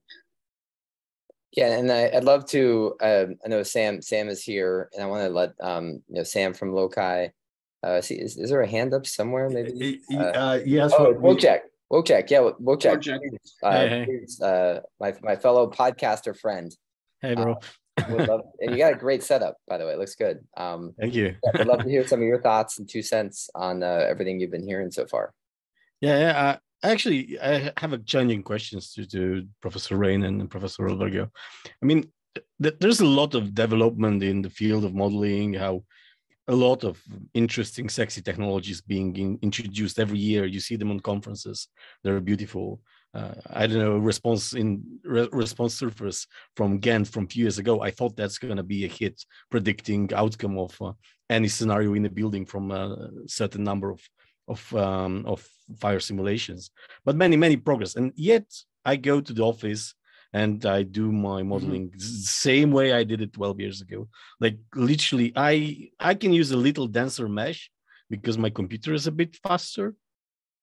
Yeah, and I, would love to. Uh, I know Sam. Sam is here, and I want to let um, you know Sam from Loci. Uh, see, is, is there a hand up somewhere? Maybe. Uh, uh, yes. Oh, we'll check. We'll check. Yeah, we'll check. Uh, hey, hey. Uh, my my fellow podcaster friend. Hey, bro. Love, and you got a great setup, by the way. It looks good. Um, Thank you. I'd love to hear some of your thoughts and two cents on uh, everything you've been hearing so far. Yeah, yeah. Uh, actually, I have a challenging questions to, to Professor Rein and Professor Lovreglio. I mean, th- there's a lot of development in the field of modeling, how a lot of interesting, sexy technologies being in, introduced every year. You see them on conferences. They're beautiful uh, I don't know response in re response surface from Ghent from a few years ago. I thought that's going to be a hit, predicting outcome of uh, any scenario in the building from a certain number of of um, of fire simulations, but many many progress. And yet I go to the office and I do my mm-hmm. modeling mm-hmm. same way I did it 12 years ago. Like literally, I I can use a little denser mesh because my computer is a bit faster,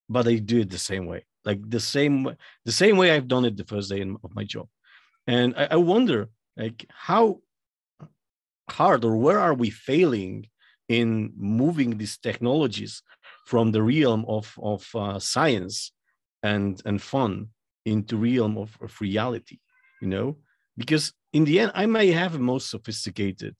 but I do it the same way, like the same the same way I've done it the first day of my job. And I, I wonder, like how hard or where are we failing in moving these technologies from the realm of of uh, science and and fun into realm of, of reality you know because in the end i may have a most sophisticated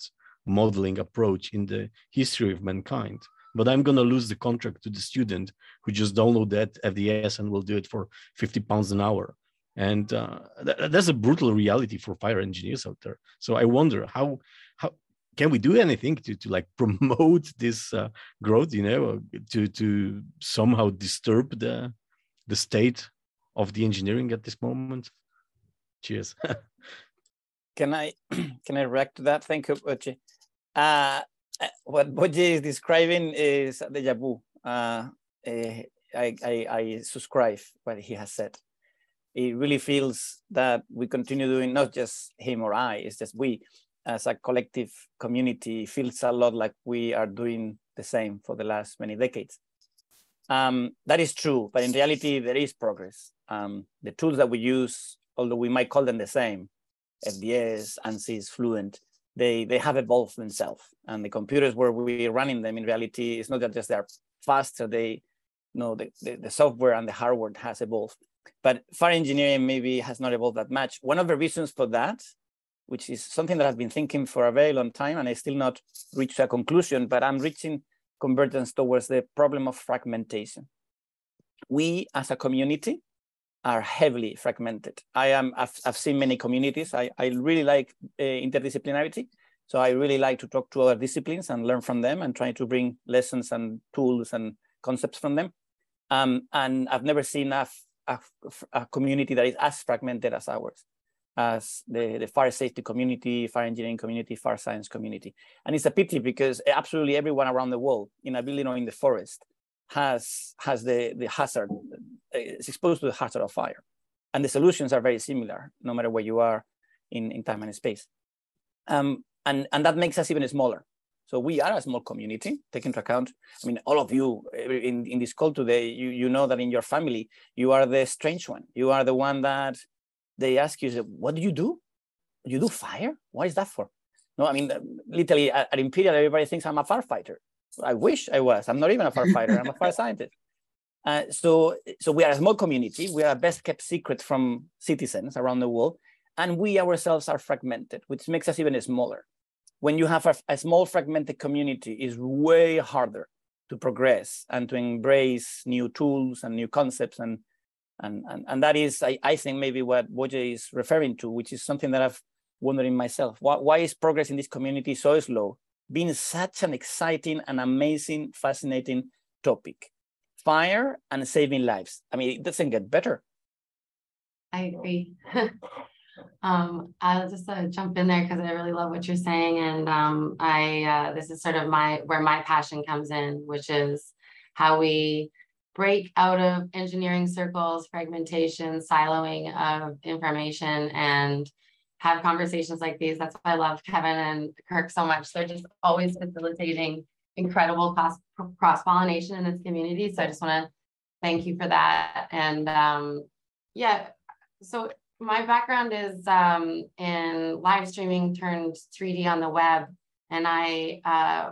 modeling approach in the history of mankind but i'm going to lose the contract to the student who just download that fds and will do it for 50 pounds an hour. And uh, that, that's a brutal reality for fire engineers out there. So i wonder how how can we do anything to, to like promote this uh, growth you know to to somehow disturb the the state of the engineering at this moment? Cheers. Can i can i react to that? Thank you uh what Boje is describing is deja vu uh, uh, I, I, I subscribe what he has said it really feels that we continue doing not just him or I, it's just we as a collective community feels a lot like we are doing the same for the last many decades. Um, that is true, but in reality, there is progress. Um, the tools that we use, although we might call them the same, FDS, ANSYS, Fluent, they, they have evolved themselves. And the computers where we're running them in reality, it's not that just they're faster, they you know the, the, the software and the hardware has evolved. But fire engineering maybe has not evolved that much. One of the reasons for that which is something that I've been thinking for a very long time and I still not reached a conclusion, but I'm reaching convergence towards the problem of fragmentation. We as a community are heavily fragmented. I am, I've, I've seen many communities. I, I really like uh, interdisciplinarity. So I really like to talk to other disciplines and learn from them and try to bring lessons and tools and concepts from them. Um, and I've never seen a, a, a community that is as fragmented as ours as the, the fire safety community, fire engineering community, fire science community. And it's a pity because absolutely everyone around the world, in a building or in the forest, has, has the, the hazard, is exposed to the hazard of fire. And the solutions are very similar, no matter where you are in, in time and space. Um, and, and that makes us even smaller. So we are a small community, take into account, I mean, all of you in, in this call today, you, you know that in your family, you are the strange one. You are the one that they ask you, what do you do? You do fire? What is that for? No, I mean, literally at, at Imperial, everybody thinks I'm a firefighter. I wish I was. I'm not even a firefighter. I'm a fire scientist. Uh, so, so we are a small community. We are a best kept secret from citizens around the world, and we ourselves are fragmented, which makes us even smaller. When you have a, a small fragmented community, is way harder to progress and to embrace new tools and new concepts and and, and, and that is, I, I think, maybe what Boje is referring to, which is something that I've wondering myself. Why, why is progress in this community so slow? Being such an exciting and amazing, fascinating topic. Fire and saving lives. I mean, it doesn't get better. I agree. um, I'll just uh, jump in there because I really love what you're saying, and um, I uh, this is sort of my where my passion comes in, which is how we break out of engineering circles, fragmentation, siloing of information, and have conversations like these. That's why I love Kevin and Kirk so much. They're just always facilitating incredible cross cross pollination in this community. So I just want to thank you for that. And um, yeah, so my background is um, in live streaming turned 3D on the web, and I uh,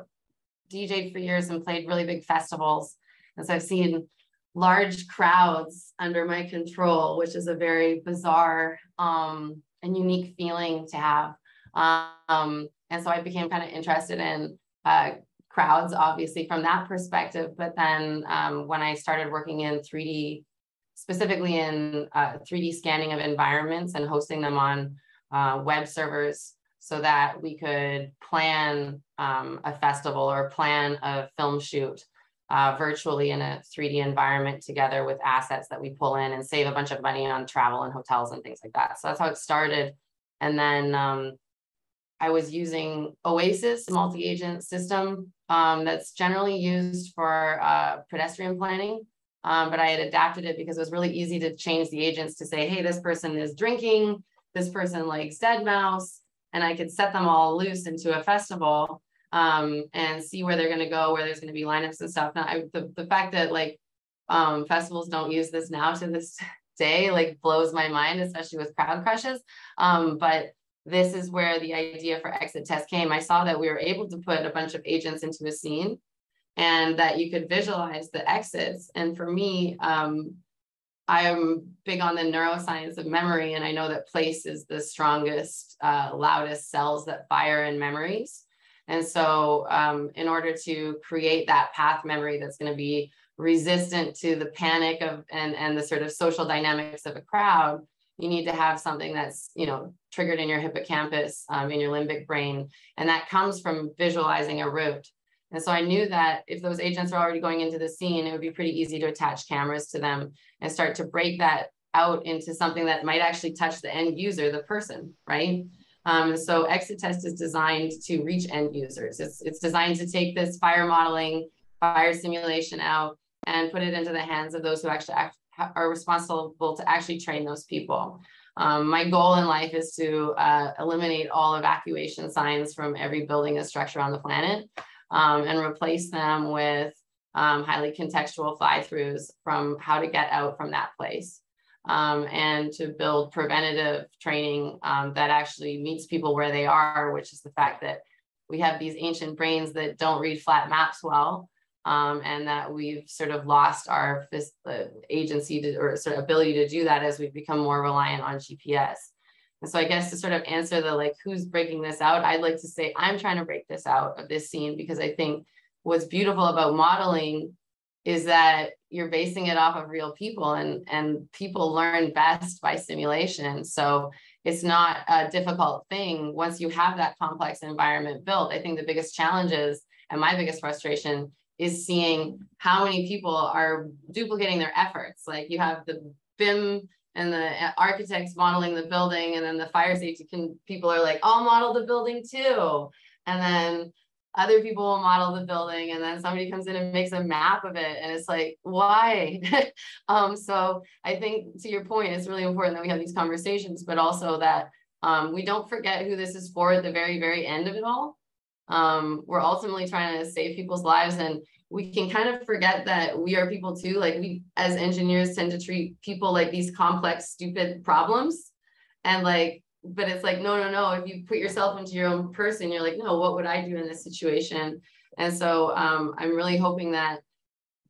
DJed for years and played really big festivals. And so I've seen large crowds under my control, which is a very bizarre um, and unique feeling to have. Um, and so I became kind of interested in uh, crowds, obviously, from that perspective. But then um, when I started working in 3D, specifically in uh, 3D scanning of environments and hosting them on uh, web servers so that we could plan um, a festival or plan a film shoot uh, virtually in a 3D environment together with assets that we pull in and save a bunch of money on travel and hotels and things like that. So that's how it started. And then um, I was using Oasys multi-agent system um, that's generally used for uh, pedestrian planning. Um, but I had adapted it because it was really easy to change the agents to say, hey, this person is drinking, this person likes deadmau5, and I could set them all loose into a festival um, and see where they're going to go, where there's going to be lineups and stuff. Now, I, the, the fact that like um, festivals don't use this now to this day like blows my mind, especially with crowd crushes. Um, but this is where the idea for exit test came. I saw that we were able to put a bunch of agents into a scene and that you could visualize the exits. And for me, um, I'm big on the neuroscience of memory, and I know that place is the strongest, uh, loudest cells that fire in memories. And so, um, in order to create that path memory that's going to be resistant to the panic of and and the sort of social dynamics of a crowd, you need to have something that's you know triggered in your hippocampus, um, in your limbic brain, and that comes from visualizing a route. And so I knew that if those agents are already going into the scene, it would be pretty easy to attach cameras to them and start to break that out into something that might actually touch the end user, the person, right? Um, so exit test is designed to reach end users. It's, it's designed to take this fire modeling, fire simulation out and put it into the hands of those who actually act, are responsible to actually train those people. Um, my goal in life is to uh, eliminate all evacuation signs from every building and structure on the planet um, and replace them with um, highly contextual fly-throughs from how to get out from that place. Um, and to build preventative training um, that actually meets people where they are, which is the fact that we have these ancient brains that don't read flat maps well, um, and that we've sort of lost our uh, agency to, or sort of ability to do that as we've become more reliant on GPS. And so I guess to sort of answer the like, who's breaking this out, I'd like to say I'm trying to break this out of this scene because I think what's beautiful about modeling is that you're basing it off of real people and, and people learn best by simulation. So it's not a difficult thing once you have that complex environment built. I think the biggest challenges and my biggest frustration is seeing how many people are duplicating their efforts. Like you have the BIM and the architects modeling the building and then the fire safety can people are like i'll model the building too and then other people will model the building and then somebody comes in and makes a map of it and it's like why um, so i think to your point it's really important that we have these conversations but also that um, we don't forget who this is for at the very very end of it all um, we're ultimately trying to save people's lives and we can kind of forget that we are people too. Like we as engineers tend to treat people like these complex, stupid problems. And like, but it's like, no, no, no. If you put yourself into your own person, you're like, no, what would I do in this situation? And so um, I'm really hoping that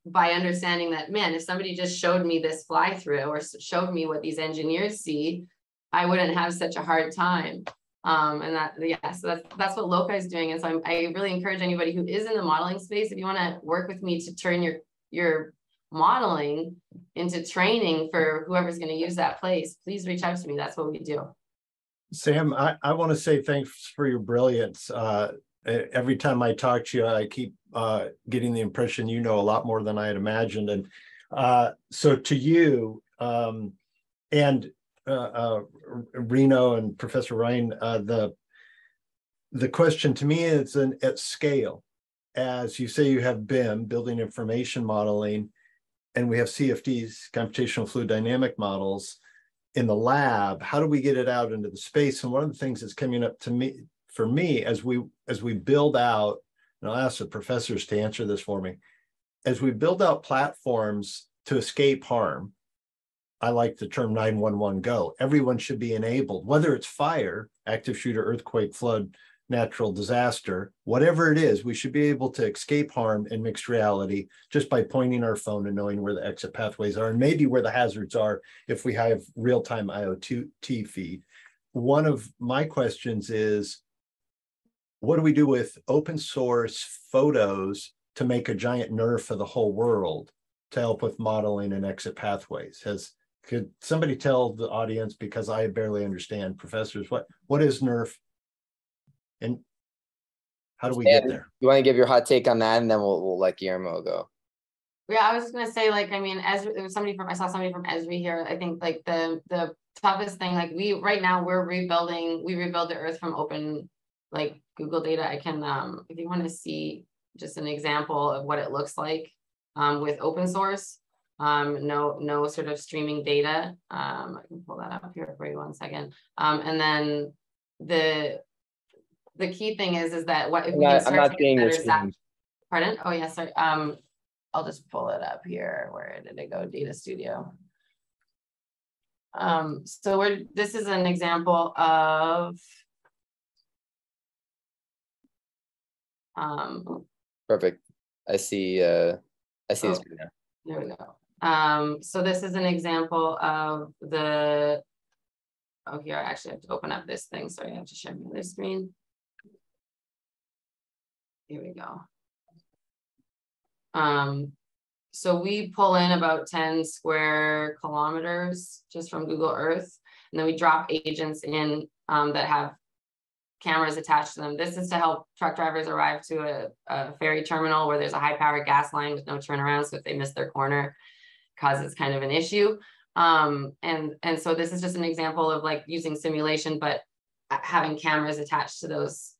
by understanding that, man, if somebody just showed me this fly through or showed me what these engineers see, I wouldn't have such a hard time. Um, and that, yeah, so that's, that's what Loci is doing. And so I'm, i really encourage anybody who is in the modeling space, if you want to work with me to turn your, your modeling into training for whoever's going to use that place, please reach out to me. That's what we do. Sam, I, I want to say thanks for your brilliance. Uh, every time I talk to you, I keep uh, getting the impression you know a lot more than I had imagined. And uh, so to you, um, and uh, uh, Reno and Professor Rein, uh, the the question to me is an, at scale. As you say, you have BIM, building information modeling, and we have CFDs, computational fluid dynamic models in the lab. How do we get it out into the space? And one of the things that's coming up to me for me as we as we build out, and I'll ask the professors to answer this for me, as we build out platforms to escape harm, I like the term 911 go. Everyone should be enabled, whether it's fire, active shooter, earthquake, flood, natural disaster, whatever it is, we should be able to escape harm in mixed reality just by pointing our phone and knowing where the exit pathways are and maybe where the hazards are if we have real-time IoT feed. One of my questions is, what do we do with open source photos to make a giant NERF for the whole world to help with modeling and exit pathways? Has could somebody tell the audience because I barely understand professors what what is NERF and how do we and get there? You want to give your hot take on that, and then we'll we'll let Guillermo go. Yeah, I was just gonna say, like, I mean, as there was somebody from I saw somebody from Esri here. I think like the the toughest thing, like we right now we're rebuilding, we rebuild the earth from open like Google data, I can, um, if you want to see just an example of what it looks like um, with open source, um, no, no sort of streaming data. Um, I can pull that up here for you one second. Um, and then the the key thing is is that what if I'm we not, I'm not start seeing your better. Pardon? Oh yes, sorry. Um, I'll just pull it up here. Where did it go? Data Studio. Um, so we're this is an example of um Perfect. I see, uh, I see Oh. this. There we go. Um, so this is an example of the, oh, here, I actually have to open up this thing. Sorry, I have to share my other screen. Here we go. Um, so we pull in about ten square kilometers just from Google Earth. And then we drop agents in, um, that have cameras attached to them. This is to help truck drivers arrive to a, a ferry terminal where there's a high powered gas line with no turnaround. So if they miss their corner, causes kind of an issue. Um, and, and so this is just an example of like using simulation, but uh, having cameras attached to those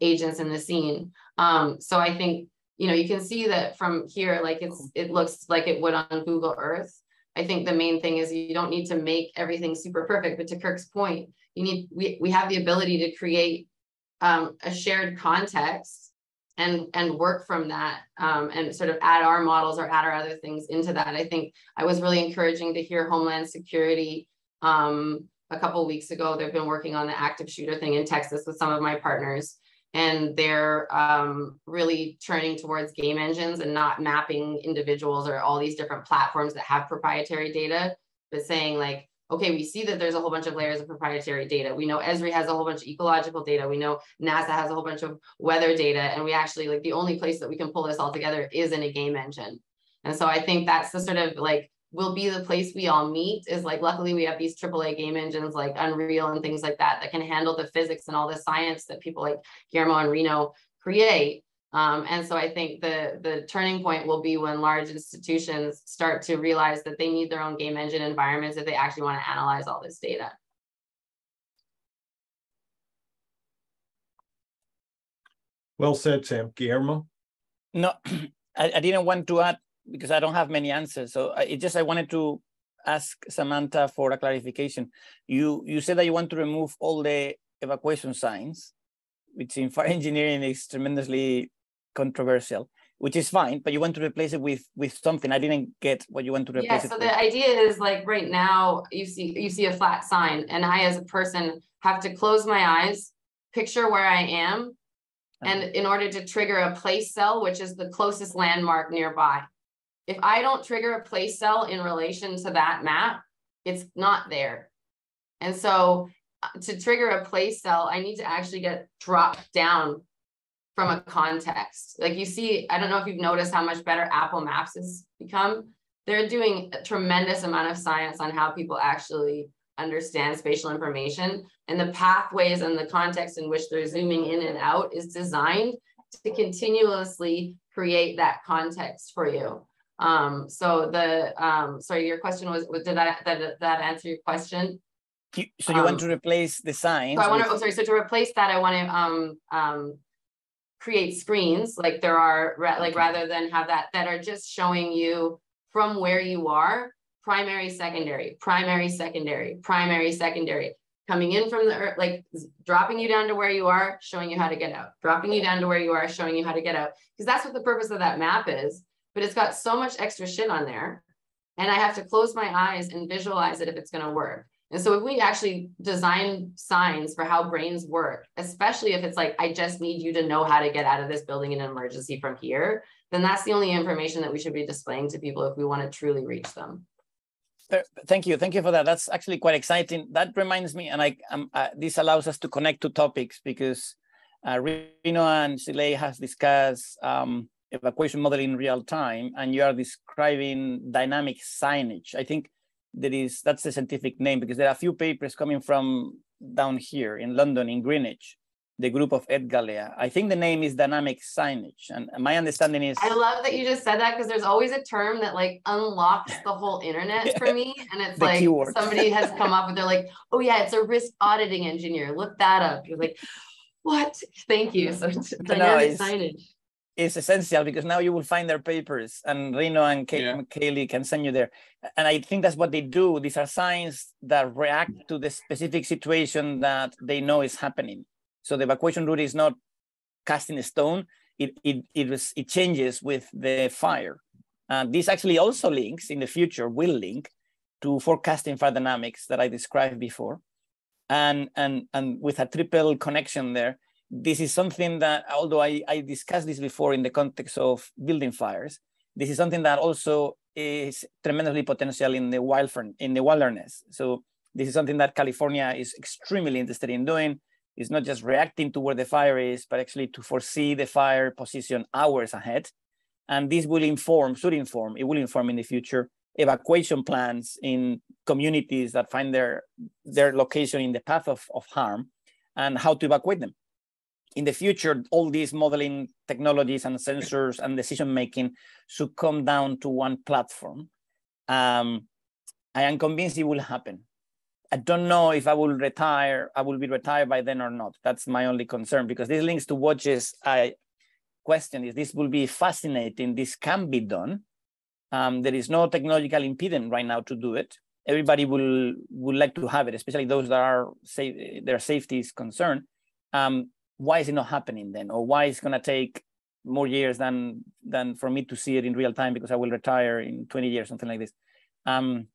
agents in the scene. Um, so I think, you know, you can see that from here, like it's, it looks like it would on Google Earth. I think the main thing is you don't need to make everything super perfect, but to Kirk's point, you need, we, we have the ability to create um, a shared context and, and work from that um, and sort of add our models or add our other things into that. I think I was really encouraging to hear Homeland Security um, a couple weeks ago. They've been working on the active shooter thing in Texas with some of my partners and they're um, really turning towards game engines and not mapping individuals or all these different platforms that have proprietary data, but saying like, okay, we see that there's a whole bunch of layers of proprietary data. We know Esri has a whole bunch of ecological data. We know NASA has a whole bunch of weather data. And we actually like the only place that we can pull this all together is in a game engine. And so I think that's the sort of like will be the place we all meet is like luckily we have these AAA game engines like Unreal and things like that that can handle the physics and all the science that people like Guillermo and Reno create. Um, and so I think the the turning point will be when large institutions start to realize that they need their own game engine environments if they actually want to analyze all this data. Well said, Sam. Guillermo? No, I, I didn't want to add because I don't have many answers. So I, it just I wanted to ask Samantha for a clarification. You you said that you want to remove all the evacuation signs, which in fire engineering is tremendously controversial, which is fine, but you want to replace it with with something. I didn't get what you want to replace Yeah, it so the idea is like right now you see you see a flat sign and I as a person have to close my eyes, picture where I am. Uh-huh. And in order to trigger a place cell, which is the closest landmark nearby. If I don't trigger a place cell in relation to that map, it's not there. And so uh, to trigger a place cell, I need to actually get dropped down from a context. Like you see, I don't know if you've noticed how much better Apple Maps has become. They're doing a tremendous amount of science on how people actually understand spatial information and the pathways and the context in which they're zooming in and out is designed to continuously create that context for you. Um, so the, um, sorry, your question was, was- did that, that, that answer your question? You- so you want to um, replace the signs. So I want to, with- oh, sorry, so to replace that, I want to, um, um, create screens like there are, like rather than have that, that are just showing you from where you are, primary, secondary, primary, secondary, primary, secondary, coming in from the earth, like dropping you down to where you are, showing you how to get out, dropping you down to where you are, showing you how to get out. Because that's what the purpose of that map is, but it's got so much extra shit on there. And I have to close my eyes and visualize it if it's gonna work. And so if we actually design signs for how brains work, especially if it's like, I just need you to know how to get out of this building in an emergency from here, then that's the only information that we should be displaying to people if we want to truly reach them. Thank you, thank you for that. That's actually quite exciting. That reminds me, and I um, uh, this allows us to connect two topics because uh, Reno and Silei has discussed um, evacuation modeling in real time, and you are describing dynamic signage. I think there is that's the scientific name because there are a few papers coming from down here in London, in Greenwich, the group of Ed Galea. I think the name is dynamic signage, and my understanding is I love that you just said that because there's always a term that like unlocks the whole internet for me. And it's like keyword. somebody has come up with, they're like, oh yeah, it's a risk auditing engineer. Look that up. You're like, What? Thank you. So no, excited. It's essential because now you will find their papers and Reno and Kay- yeah. Kaylee can send you there. And I think that's what they do. These are signs that react to the specific situation that they know is happening. So the evacuation route is not cast in stone. It, it, it, was, it changes with the fire. Uh, this actually also links in the future, will link to forecasting fire dynamics that I described before and and and with a triple connection there this is something that although I, I discussed this before in the context of building fires this is something that also is tremendously potential in the wild in the wilderness. So this is something that california is extremely interested in doing. It's not just reacting to where the fire is but actually to foresee the fire position hours ahead. And this will inform should inform it will inform in the future evacuation plans in communities that find their, their location in the path of, of harm and how to evacuate them. In the future, all these modeling technologies and sensors and decision making should come down to one platform. Um, I am convinced it will happen. I don't know if I will retire, I will be retired by then or not. That's my only concern because this links to watches. I question is this will be fascinating. This can be done um, there is no technological impediment right now to do it. Everybody will would like to have it, especially those that are say their safety is concerned. Um, why is it not happening then, or why it's going to take more years than than for me to see it in real time because I will retire in 20 years, something like this. Um,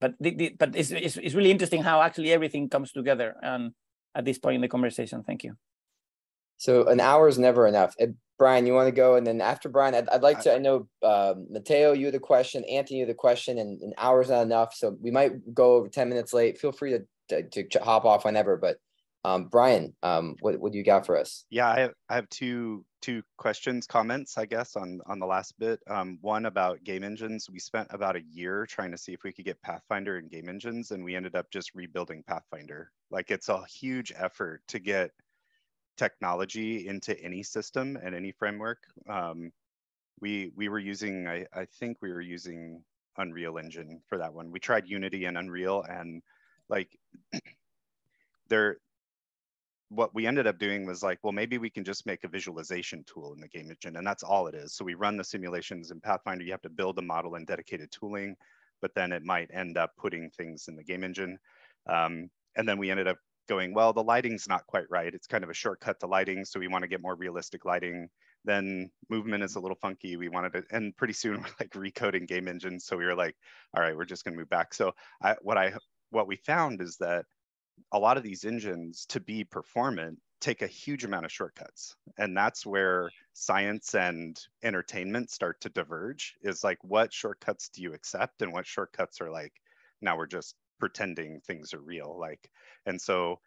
but the, the, but it's, it's, it's really interesting how actually everything comes together and at this point in the conversation. Thank you. So an hour is never enough. Brian, you want to go? And then after Brian, I'd, I'd like to, I know, uh, Mateo, you had the question, Anthony, you had the question, and an hour's not enough. So we might go over 10 minutes late. Feel free to, to, to hop off whenever, but um, Brian, um, what, what do you got for us? Yeah, I have, I have two two questions, comments, I guess, on on the last bit. Um, one about game engines. We spent about a year trying to see if we could get Pathfinder and game engines, and we ended up just rebuilding Pathfinder. Like it's a huge effort to get technology into any system and any framework. Um, we we were using, I, I think we were using Unreal Engine for that one. We tried Unity and Unreal, and like there, what we ended up doing was like, well, maybe we can just make a visualization tool in the game engine, and that's all it is. So we run the simulations in Pathfinder. You have to build a model and dedicated tooling, but then it might end up putting things in the game engine. Um, and then we ended up going, well, the lighting's not quite right. It's kind of a shortcut to lighting. So we want to get more realistic lighting. Then movement is a little funky. We wanted to, and pretty soon we're like recoding game engines. So we were like, all right, we're just going to move back. So I, what I, what we found is that a lot of these engines to be performant take a huge amount of shortcuts. And that's where science and entertainment start to diverge is like, what shortcuts do you accept? And what shortcuts are like, now we're just pretending things are real like and so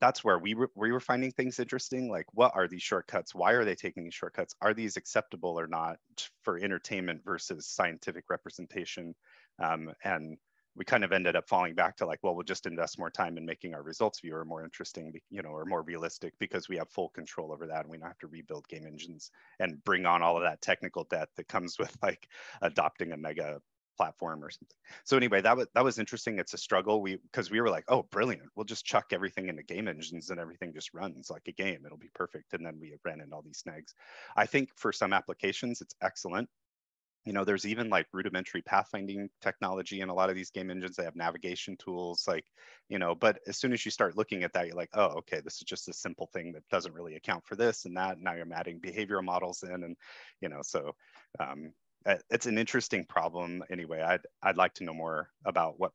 that's where we were, we were finding things interesting like what are these shortcuts? Why are they taking these shortcuts? Are these acceptable or not for entertainment versus scientific representation? Um, and we kind of ended up falling back to like well we'll just invest more time in making our results viewer more interesting you know or more realistic because we have full control over that and we don't have to rebuild game engines and bring on all of that technical debt that comes with like adopting a mega platform or something. So anyway, that was that was interesting. It's a struggle. We because we were like, oh, brilliant. We'll just chuck everything into game engines and everything just runs like a game. It'll be perfect. And then we ran into all these snags. I think for some applications, it's excellent. You know, there's even like rudimentary pathfinding technology in a lot of these game engines. They have navigation tools, like, you know, but as soon as you start looking at that, you're like, oh, okay, this is just a simple thing that doesn't really account for this and that. Now you're adding behavioral models in, and you know, so um, it's an interesting problem anyway. I'd, I'd like to know more about what,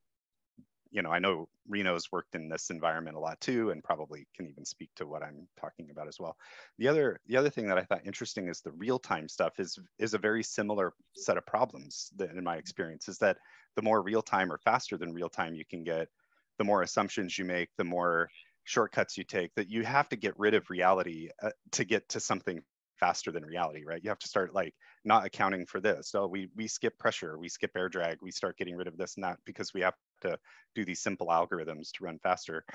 you know, I know Reno's worked in this environment a lot too, and probably can even speak to what I'm talking about as well. The other, the other thing that I thought interesting is the real-time stuff is, is a very similar set of problems that, in my experience is that the more real-time or faster than real-time you can get, the more assumptions you make, the more shortcuts you take that you have to get rid of reality uh, to get to something faster than reality, right? You have to start like not accounting for this. So we we skip pressure, we skip air drag, we start getting rid of this and that because we have to do these simple algorithms to run faster.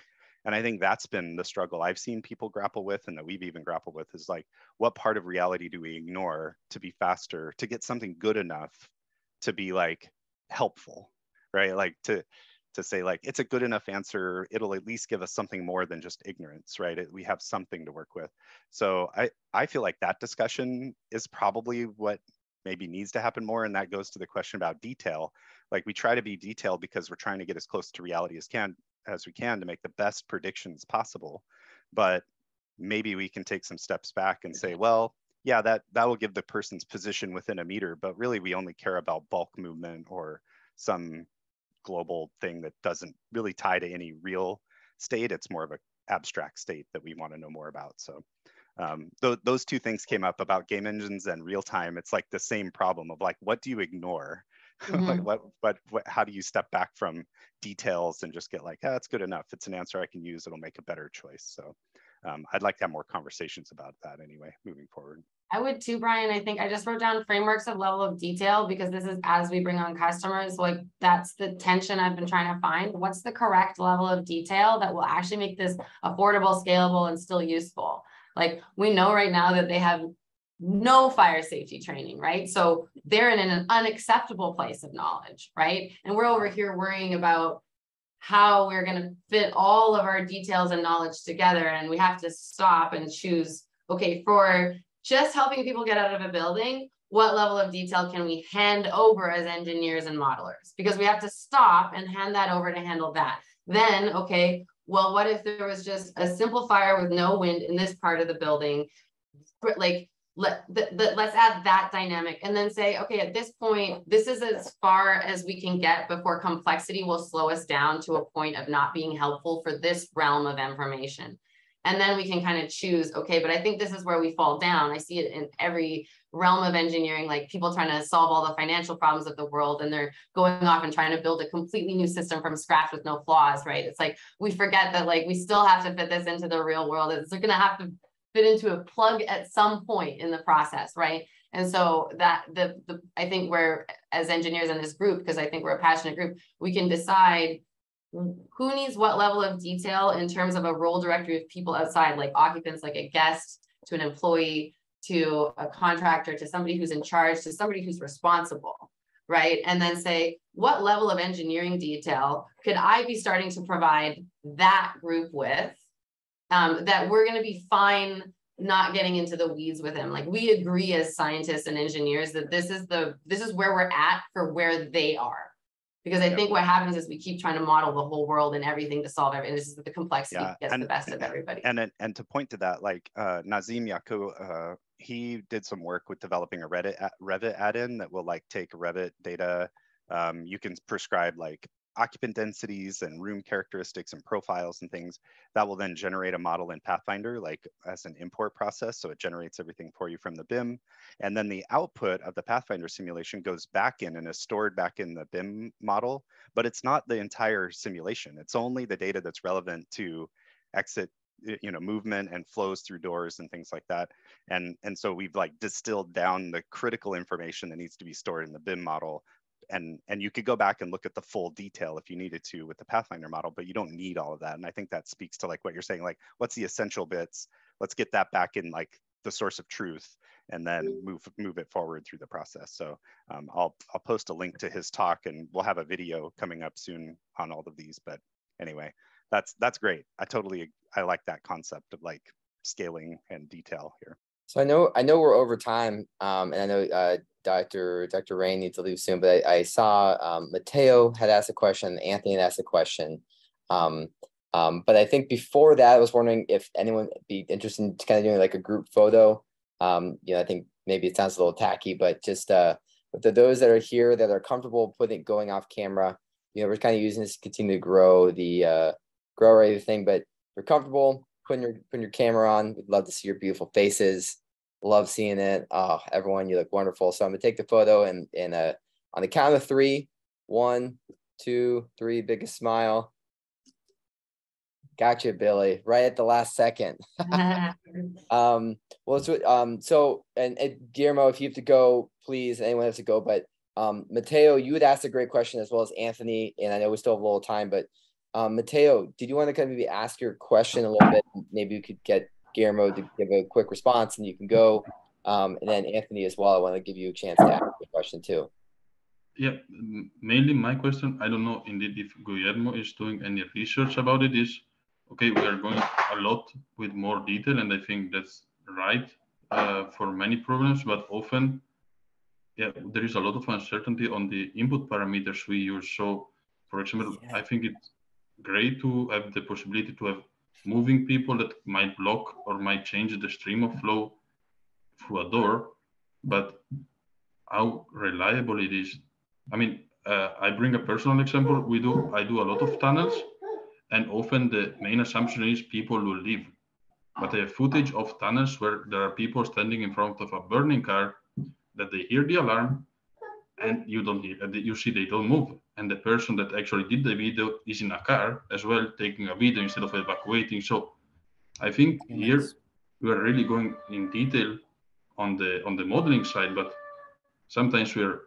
And I think that's been the struggle I've seen people grapple with and that we've even grappled with is like, what part of reality do we ignore to be faster, to get something good enough to be like helpful, right? Like to to say like it's a good enough answer it'll at least give us something more than just ignorance right it, we have something to work with so i i feel like that discussion is probably what maybe needs to happen more and that goes to the question about detail like we try to be detailed because we're trying to get as close to reality as can as we can to make the best predictions possible but maybe we can take some steps back and say well yeah that that will give the person's position within a meter but really we only care about bulk movement or some global thing that doesn't really tie to any real state. It's more of an abstract state that we want to know more about. So um, th those two things came up about game engines and real time. It's like the same problem of like, what do you ignore? Mm-hmm. like what, what, what, how do you step back from details and just get like, ah, that's good enough. It's an answer I can use. It'll make a better choice. So um, I'd like to have more conversations about that anyway, moving forward. I would too, Brian. I think I just wrote down frameworks of level of detail because this is as we bring on customers, like that's the tension I've been trying to find. What's the correct level of detail that will actually make this affordable, scalable, and still useful? Like we know right now that they have no fire safety training, right? So they're in an unacceptable place of knowledge, right? And we're over here worrying about how we're going to fit all of our details and knowledge together. And we have to stop and choose, okay, for just helping people get out of a building, what level of detail can we hand over as engineers and modelers? Because we have to stop and hand that over to handle that. Then, okay, well, what if there was just a simple fire with no wind in this part of the building? Like, let the, the, let's add that dynamic and then say, okay, at this point, this is as far as we can get before complexity will slow us down to a point of not being helpful for this realm of information. And then we can kind of choose, okay, but I think this is where we fall down. I see it in every realm of engineering, like people trying to solve all the financial problems of the world and they're going off and trying to build a completely new system from scratch with no flaws, right? It's like we forget that like we still have to fit this into the real world. It's going to have to fit into a plug at some point in the process, right? And so that the, the I think we're as engineers in this group, because I think we're a passionate group, we can decide who needs what level of detail in terms of a role directory of people outside, like occupants, like a guest to an employee, to a contractor, to somebody who's in charge, to somebody who's responsible, right? And then say, what level of engineering detail could I be starting to provide that group with um, that we're going to be fine not getting into the weeds with him. Like we agree as scientists and engineers that this is the this is where we're at for where they are because I yeah. think what happens is we keep trying to model the whole world and everything to solve everything. This is the complexity yeah. gets and, the best of everybody. And, and and to point to that, like uh, Nazim Yaku, uh, he did some work with developing a Revit Revit add-in that will like take Revit data. Um, you can prescribe like occupant densities and room characteristics and profiles and things that will then generate a model in Pathfinder like as an import process. So it generates everything for you from the BIM. And then the output of the Pathfinder simulation goes back in and is stored back in the BIM model, but it's not the entire simulation. It's only the data that's relevant to exit you know movement and flows through doors and things like that and and so we've like distilled down the critical information that needs to be stored in the BIM model and and you could go back and look at the full detail if you needed to with the pathfinder model but you don't need all of that and i think that speaks to like what you're saying like what's the essential bits? Let's get that back in like the source of truth and then mm. move move it forward through the process so um, i'll i'll post a link to his talk and we'll have a video coming up soon on all of these but anyway that's that's great. I totally i like that concept of like scaling and detail here so I know I know we're over time, um, and I know uh, Dr. Dr. Rein needs to leave soon, but I, I saw um, Mateo had asked a question, Anthony had asked a question. Um, um, but I think before that, I was wondering if anyone be interested in kind of doing like a group photo. Um, you know, I think maybe it sounds a little tacky, but just uh, but the, those that are here that are comfortable putting going off camera, you know, we're kind of using this to continue to grow the uh, grow everything. But if you're comfortable putting your putting your camera on, we'd love to see your beautiful faces. Love seeing it. Oh, everyone, you look wonderful. So I'm gonna take the photo and and uh on the count of three, one, two, three, biggest smile. Gotcha, Billy. Right at the last second. um, well, so um, so and, and Guillermo, if you have to go, please. Anyone has to go, but um, Mateo, you had asked a great question as well as Anthony, and I know we still have a little time, but um, Mateo, did you want to kind of maybe ask your question a little bit? Maybe you could get Guillermo to give a quick response and you can go. Um, and then Anthony as well, I want to give you a chance to ask a question too. yeah, mainly my question, I don't know indeed if Guillermo is doing any research about it, is okay, we are going a lot with more detail, and I think that's right uh, for many problems, but often, yeah, there is a lot of uncertainty on the input parameters we use. So, for example, yeah. I think it's great to have the possibility to have moving people that might block or might change the stream of flow through a door, but how reliable it is. I mean, uh, I bring a personal example. We do, I do a lot of tunnels and often the main assumption is people will leave. But I have footage of tunnels where there are people standing in front of a burning car that they hear the alarm and you don't you see they don't move. And the person that actually did the video is in a car as well, taking a video instead of evacuating. So I think here we are really going in detail on the on the modeling side, but sometimes we're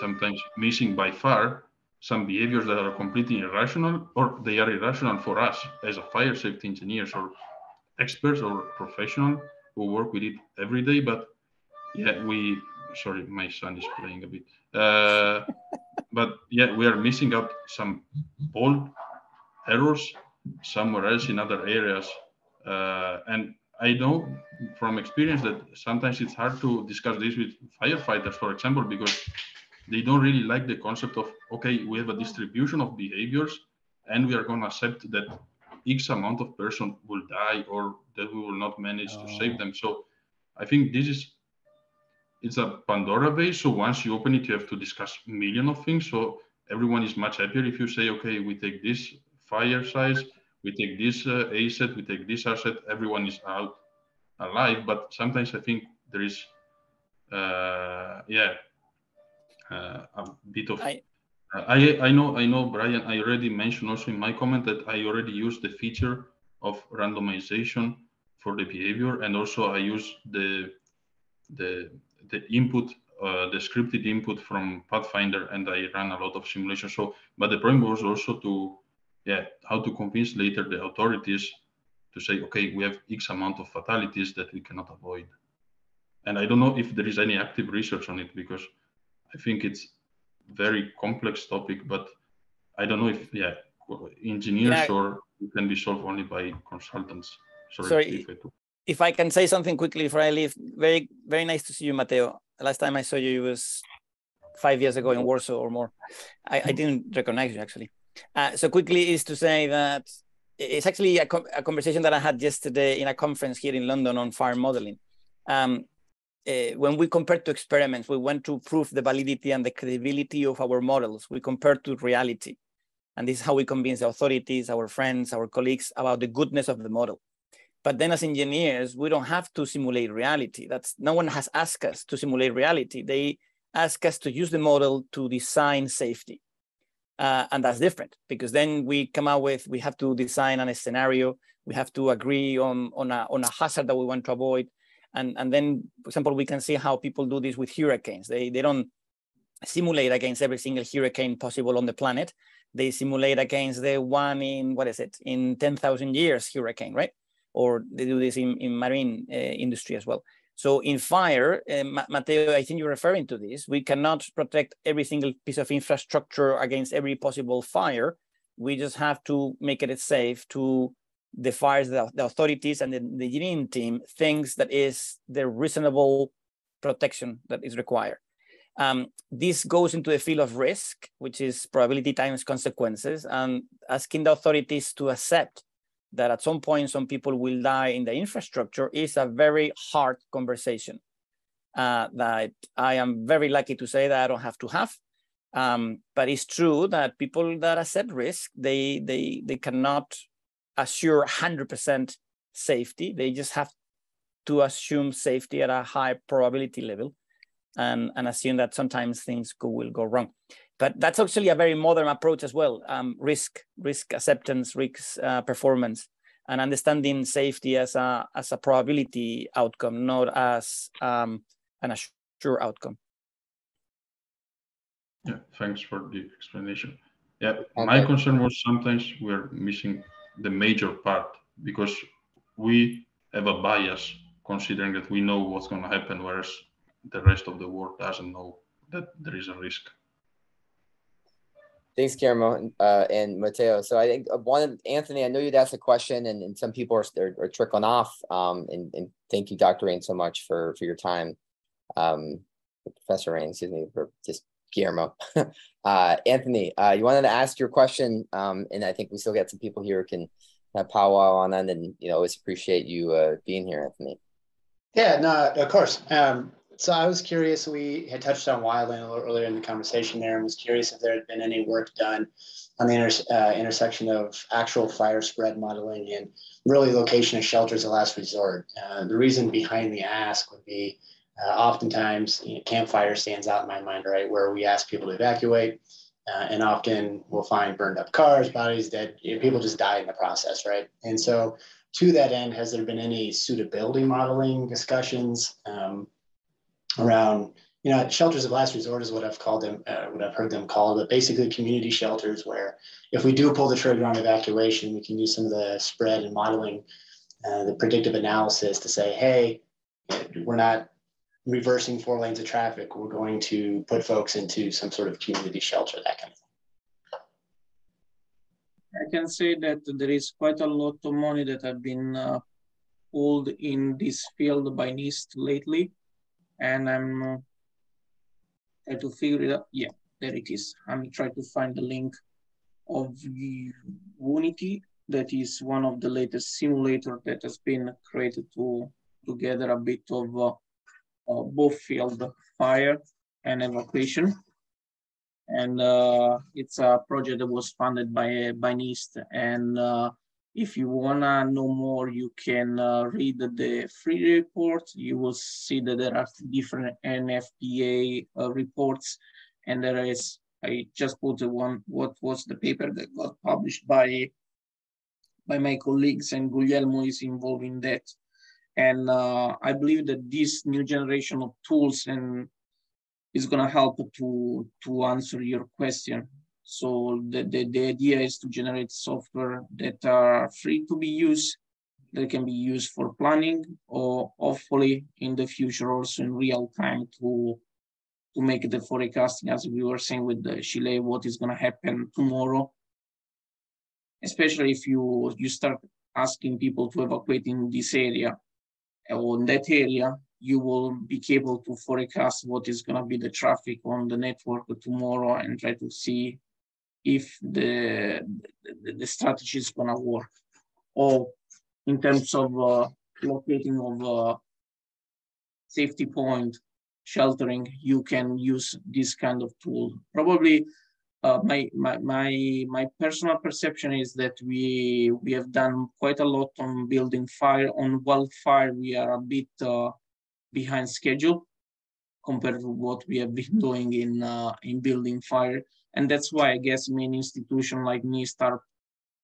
sometimes missing by far some behaviors that are completely irrational or they are irrational for us as a fire safety engineers or experts or professional who work with it every day but yeah we sorry my son is playing a bit. Uh, but yeah we are missing out some bold errors somewhere else in other areas. Uh, and i know from experience that sometimes it's hard to discuss this with firefighters for example because they don't really like the concept of okay we have a distribution of behaviors and we are going to accept that x amount of person will die or that we will not manage oh. to save them. So i think this is it's a pandora base so once you open it you have to discuss a million of things so everyone is much happier if you say okay we take this fire size we take this uh, a set we take this asset everyone is out alive but sometimes i think there is uh, yeah uh, a bit of. I, uh, I, I know I know Brian. I already mentioned also in my comment that I already use the feature of randomization for the behavior, and also I use the the the input uh, the scripted input from Pathfinder, and I ran a lot of simulation. So, but the problem was also to, yeah, how to convince later the authorities to say, okay, we have X amount of fatalities that we cannot avoid. And I don't know if there is any active research on it because I think it's very complex topic, but I don't know if yeah, engineers yeah. or it can be solved only by consultants. Sorry, Sorry if, I can say something quickly before I leave. Very very nice to see you, Mateo. Last time I saw you, it was five years ago in Warsaw or more. I, I didn't recognize you actually. Uh, so quickly is to say that it's actually a, a, conversation that I had yesterday in a conference here in London on fire modeling. Um, uh, when we compared to experiments, we went to prove the validity and the credibility of our models. We compared to reality. And this is how we convince the authorities, our friends, our colleagues about the goodness of the model. But then as engineers, we don't have to simulate reality. That's no one has asked us to simulate reality. They ask us to use the model to design safety. Uh, and that's different because then we come out with, we have to design a scenario. We have to agree on, on, a, on a hazard that we want to avoid and, and then, for example, we can see how people do this with hurricanes. They, they don't simulate against every single hurricane possible on the planet. They simulate against the one in, what is it, in 10,000 years hurricane, right? Or they do this in, in marine uh, industry as well. So in fire, uh, Mateo, I think you're referring to this. We cannot protect every single piece of infrastructure against every possible fire. We just have to make it safe to the fires, the, the authorities and the, the engineering team thinks that is the reasonable protection that is required. Um, this goes into the field of risk, which is probability times consequences, and asking the authorities to accept that at some point some people will die in the infrastructure is a very hard conversation uh, that I am very lucky to say that I don't have to have. Um, but it's true that people that accept risk, they they they cannot assure 100% safety. They just have to assume safety at a high probability level and, and assume that sometimes things go, will go wrong. But that's actually a very modern approach as well. Um, risk, risk acceptance, risk uh, performance, and understanding safety as a, as a probability outcome, not as um, an assured outcome. Yeah, thanks for the explanation. Yeah, okay. my concern was sometimes we're missing the major part because we have a bias considering that we know what's going to happen, whereas the rest of the world doesn't know that there is a risk. Thanks, Guillermo uh, and Mateo. So I think uh, one, Anthony, I know you'd asked a question, and, and some people are, are, are trickling off. Um, and, and, thank you, Dr. Rein, so much for for your time, um, Professor Rein. Excuse me for just Guillermo. uh, Anthony, uh, you wanted to ask your question, um, and I think we still got some people here who can have powwow on that, and you know, always appreciate you uh, being here, Anthony. Yeah, no, of course. Um, so I was curious, we had touched on wildland a little earlier in the conversation there and was curious if there had been any work done on the inter, uh, intersection of actual fire spread modeling and really location of shelters of last resort. Uh, the reason behind the ask would be uh, oftentimes you know, campfire stands out in my mind, right, where we ask people to evacuate. Uh, and often we'll find burned up cars, bodies, dead, you know, people just die in the process, right? And so to that end, has there been any suitability modeling discussions? Um, around you know shelters of last resort is what I've called them, uh, what I've heard them called, but basically community shelters where if we do pull the trigger on evacuation, we can use some of the spread and modeling, uh, the predictive analysis to say, hey, we're not reversing four lanes of traffic. We're going to put folks into some sort of community shelter, that kind of thing. I can say that there is quite a lot of money that have been uh, pulled in this field by NIST lately and I'm uh, trying to figure it out. Yeah, there it is. I'm trying to find the link of WUI-NITY. That is one of the latest simulator that has been created to together a bit of uh, uh, both field fire and evacuation. And uh, it's a project that was funded by by NIST and uh, if you wanna know more, you can uh, read the free report. You will see that there are different NFPA uh, reports, and there is. I just put the one. What was the paper that got published by by my colleagues, and Guglielmo is involved in that. And uh, I believe that this new generation of tools and is going to help to to answer your question. So the, the, the idea is to generate software that are free to be used, that can be used for planning or hopefully in the future also in real time to, to make the forecasting, as we were saying with Xilei, what is gonna happen tomorrow. Especially if you, you start asking people to evacuate in this area or in that area, you will be able to forecast what is going to be the traffic on the network tomorrow and try to see if the, the, the strategy is gonna work. Or in terms of uh, locating of uh, safety point, sheltering, you can use this kind of tool. Probably uh, my, my, my, my personal perception is that we, we have done quite a lot on building fire. On wildfire, we are a bit uh, behind schedule compared to what we have been doing in, uh, in building fire. And that's why I guess many institutions like me start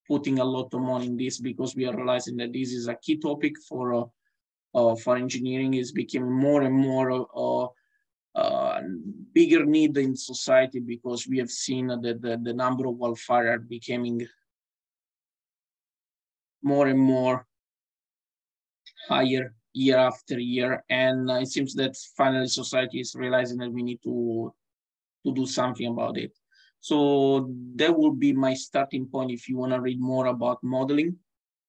putting a lot of money in this because we are realizing that this is a key topic for uh, uh, for engineering is becoming more and more uh, uh, bigger need in society because we have seen that the, the number of wildfire becoming more and more higher year after year. And it seems that finally society is realizing that we need to, to do something about it. So that will be my starting point if you want to read more about modeling.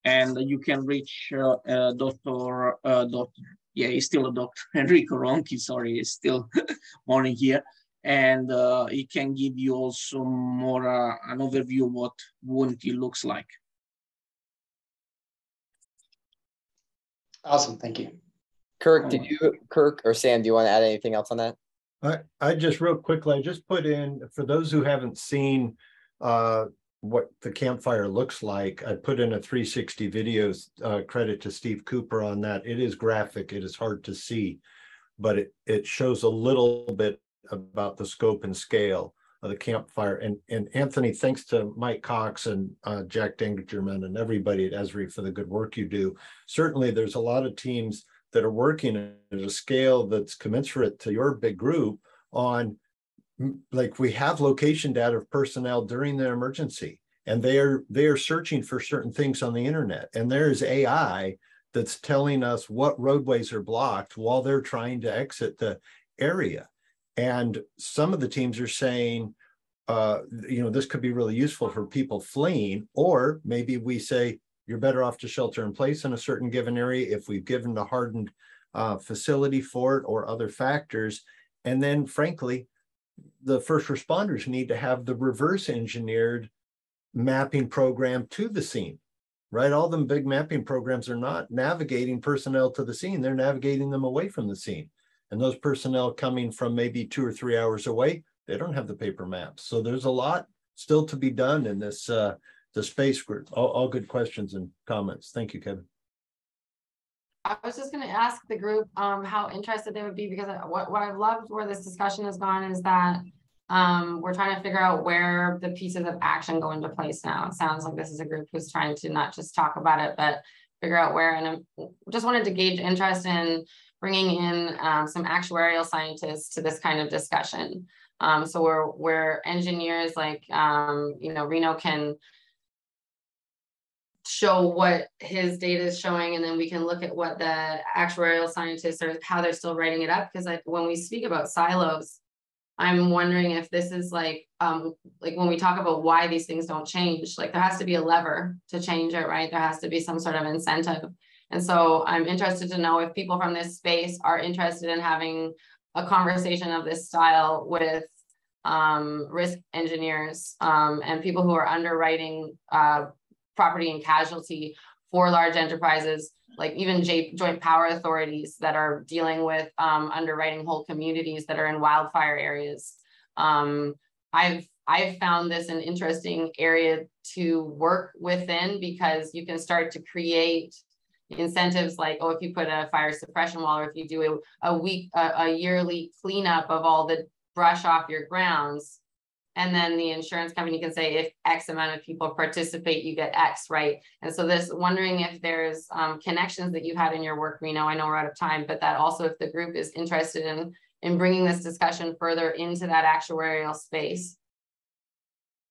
And you can reach uh, uh, Dr. Uh, Dr. Yeah, he's still a doctor, Enrico Ronchi, sorry, he's still morning here. And uh, he can give you also more uh, an overview of what WUI-NITY looks like. Awesome, thank you. Kirk, did you, Kirk or Sam, do you want to add anything else on that? I, I just real quickly, I just put in, for those who haven't seen uh, what the campfire looks like, I put in a 360 videos uh, credit to Steve Cooper on that. It is graphic, it is hard to see, but it, it shows a little bit about the scope and scale of the campfire. And, and Anthony, thanks to Mike Cox and uh, Jack Dangermond and everybody at Esri for the good work you do. Certainly there's a lot of teams that are working at a scale that's commensurate to your big group on like we have location data of personnel during the emergency and they are they are searching for certain things on the internet and there is ai that's telling us what roadways are blocked while they're trying to exit the area. And some of the teams are saying uh, you know, this could be really useful for people fleeing, or maybe we say you're better off to shelter in place in a certain given area if we've given the hardened uh, facility for it or other factors. And then frankly, the first responders need to have the reverse engineered mapping program to the scene, right? All them big mapping programs are not navigating personnel to the scene, they're navigating them away from the scene. And those personnel coming from maybe two or three hours away, they don't have the paper maps. So there's a lot still to be done in this uh, the space group. All, all good questions and comments. Thank you, Kevin. I was just going to ask the group um, how interested they would be because what, what I've loved where this discussion has gone is that um, we're trying to figure out where the pieces of action go into place now. It sounds like this is a group who's trying to not just talk about it, but figure out where. And I just wanted to gauge interest in bringing in um, some actuarial scientists to this kind of discussion. Um, so we're, we're engineers like, um, you know, Reno can show what his data is showing and then we can look at what the actuarial scientists are how they're still writing it up. Because like when we speak about silos i'm wondering if this is like um like when we talk about why these things don't change like there has to be a lever to change it right? There has to be some sort of incentive. And so i'm interested to know if people from this space are interested in having a conversation of this style with um, risk engineers um, and people who are underwriting uh, property and casualty for large enterprises, like even J joint power authorities that are dealing with um, underwriting whole communities that are in wildfire areas. Um, I've I've found this an interesting area to work within because you can start to create incentives like, oh, if you put a fire suppression wall or if you do a, a week, a, a yearly cleanup of all the brush off your grounds, and then the insurance company can say if X amount of people participate, you get X, right? And so this wondering if there's um, connections that you had in your work, Reno, I know we're out of time, but that also if the group is interested in, in bringing this discussion further into that actuarial space.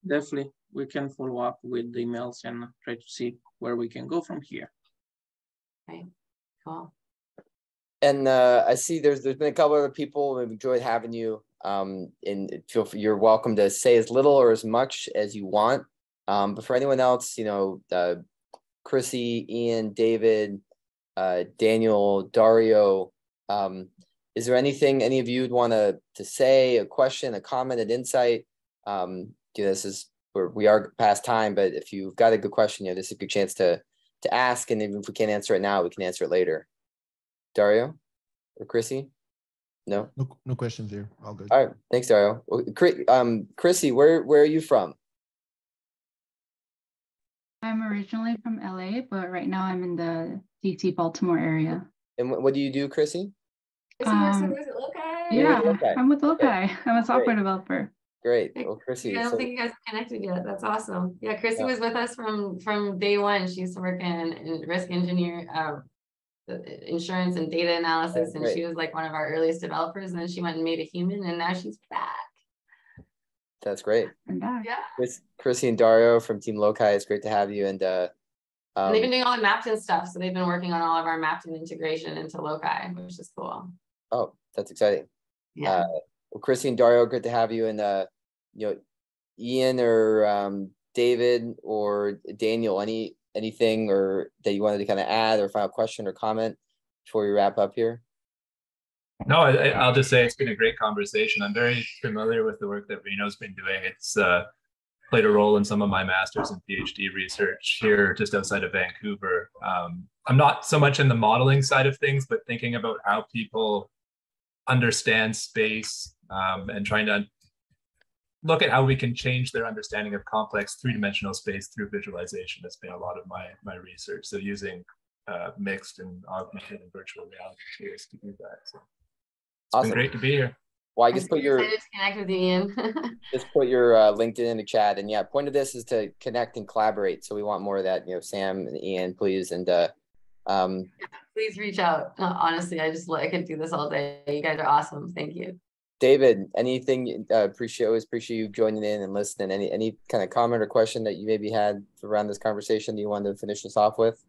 Definitely, we can follow up with the emails and try to see where we can go from here. Okay, cool. And uh, I see there's there's been a couple other people. We've enjoyed having you um, and feel free, you're welcome to say as little or as much as you want. Um, but for anyone else, you know, uh, Chrissy, Ian, David, uh, Daniel, Dario, um, is there anything any of you would want to to say, a question, a comment, an insight? Um, you know, this is where we are past time, but if you've got a good question, you know, this is a good chance to to ask, and even if we can't answer it now, we can answer it later. Dario or Chrissy? No. No, no questions here. All good. All right. Thanks, Dario. Um, Chrissy, where where are you from? I'm originally from LA, but right now I'm in the DC Baltimore area. And what, what do you do, Chrissy? Um, yeah, I'm with Loci. Okay. I'm a software Great. developer. Great. Well, Chrissy. I don't so, think you guys connected yet. That's awesome. Yeah, Chrissy yeah. was with us from from day one. She used to work in, in risk engineer, uh, insurance and data analysis, and she was like one of our earliest developers. And then she went and made a human, and now she's back. That's great. Yeah. Chris, Chrissy and Dario from Team Loci, it's great to have you. And, uh, um, and they've been doing all the Mapton stuff, so they've been working on all of our Mapton integration into Loci, which is cool. Oh, that's exciting. Yeah. Uh, well, Chrissy and Dario, good to have you. And uh, you know, Ian or um, David or Daniel, any anything or that you wanted to kind of add or final question or comment before we wrap up here? No, I, will just say it's been a great conversation. I'm very familiar with the work that Reno's been doing. It's uh, played a role in some of my master's and PhD research here just outside of Vancouver. Um, I'm not so much in the modeling side of things, but thinking about how people understand space um, and trying to look at how we can change their understanding of complex three-dimensional space through visualization has been a lot of my, my research. So using uh, mixed and augmented and virtual reality tools to do that. So it's awesome. been great to be here. Well, I just put your connect with Ian. just put your uh, LinkedIn in the chat, and yeah, point of this is to connect and collaborate. So we want more of that. You know, Sam and Ian, please, and uh, um, please reach out. Honestly, I just I could do this all day. You guys are awesome. Thank you. David, anything uh, appreciate always appreciate you joining in and listening. Any any kind of comment or question that you maybe had around this conversation that you wanted to finish us off with?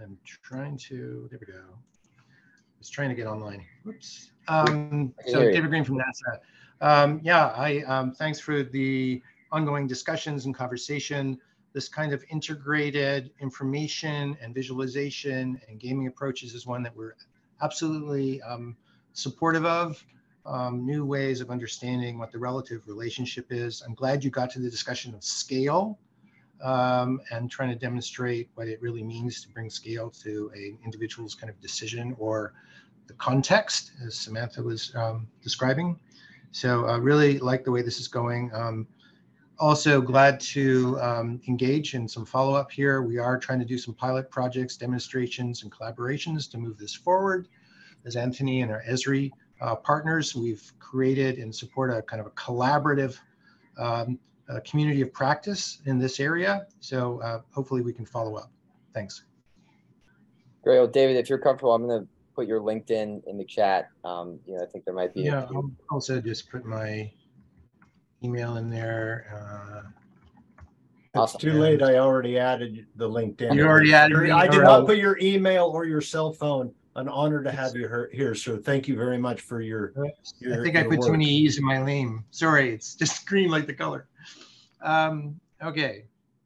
I'm trying to. There we go. I was trying to get online. Whoops. Um, so David Green from NASA. Um, yeah, I um, thanks for the ongoing discussions and conversation. This kind of integrated information and visualization and gaming approaches is one that we're absolutely um, supportive of. Um, new ways of understanding what the relative relationship is. I'm glad you got to the discussion of scale um, and trying to demonstrate what it really means to bring scale to an individual's kind of decision or the context, as Samantha was um, describing. So I uh, really like the way this is going. Um, also glad to um, engage in some follow-up here. We are trying to do some pilot projects, demonstrations, and collaborations to move this forward. As Anthony and our Esri uh, partners, we've created and support a kind of a collaborative um, a community of practice in this area. So uh, hopefully we can follow up. Thanks. Great. Well, David, if you're comfortable, I'm going to put your LinkedIn in the chat. Um, you know, I think there might be. Yeah, I'll also just put my email in there. Uh, it's too late. I already added the LinkedIn. You already added. I did not put your email or your cell phone. An honor to have you here, So thank you very much for your. your I think I put work. too many E's in my name. Sorry, it's just green like the color. Um, okay.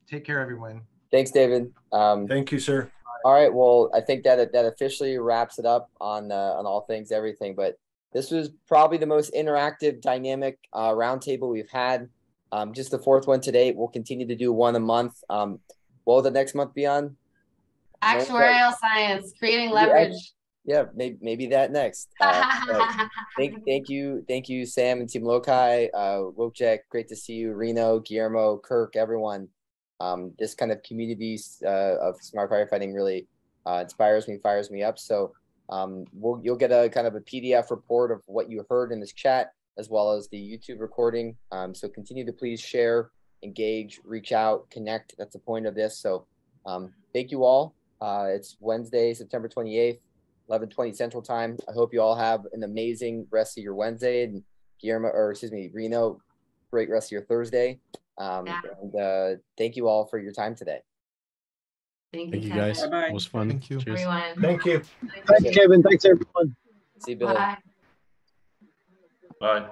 Take care, everyone. Thanks, David. Um, Thank you, sir. All right. Well, I think that that officially wraps it up on uh, on all things everything. But this was probably the most interactive, dynamic uh, roundtable we've had. Um, just the fourth one today. We'll continue to do one a month. Um, what will the next month be on? Actuarial science, creating leverage. Yeah, maybe maybe that next. Uh, thank thank you thank you Sam and Team Loci, uh, Wojciech, great to see you, Reno, Guillermo, Kirk, everyone um, this kind of community uh, of smart firefighting really uh, inspires me, fires me up. So um, we'll, you'll get a kind of a PDF report of what you heard in this chat, as well as the YouTube recording. Um, so continue to please share, engage, reach out, connect. That's the point of this. So um, thank you all. Uh, it's Wednesday, September 28th, 11:20 Central Time. I hope you all have an amazing rest of your Wednesday and Guillermo, or excuse me, Reno, great rest of your Thursday. Um, yeah. And uh, thank you all for your time today. Thank you, thank you guys. Bye-bye. It was fun. Thank you. Cheers. Everyone. Thank you. Thanks, Kevin. Thanks, everyone. See you, Billy. Bye. Bye.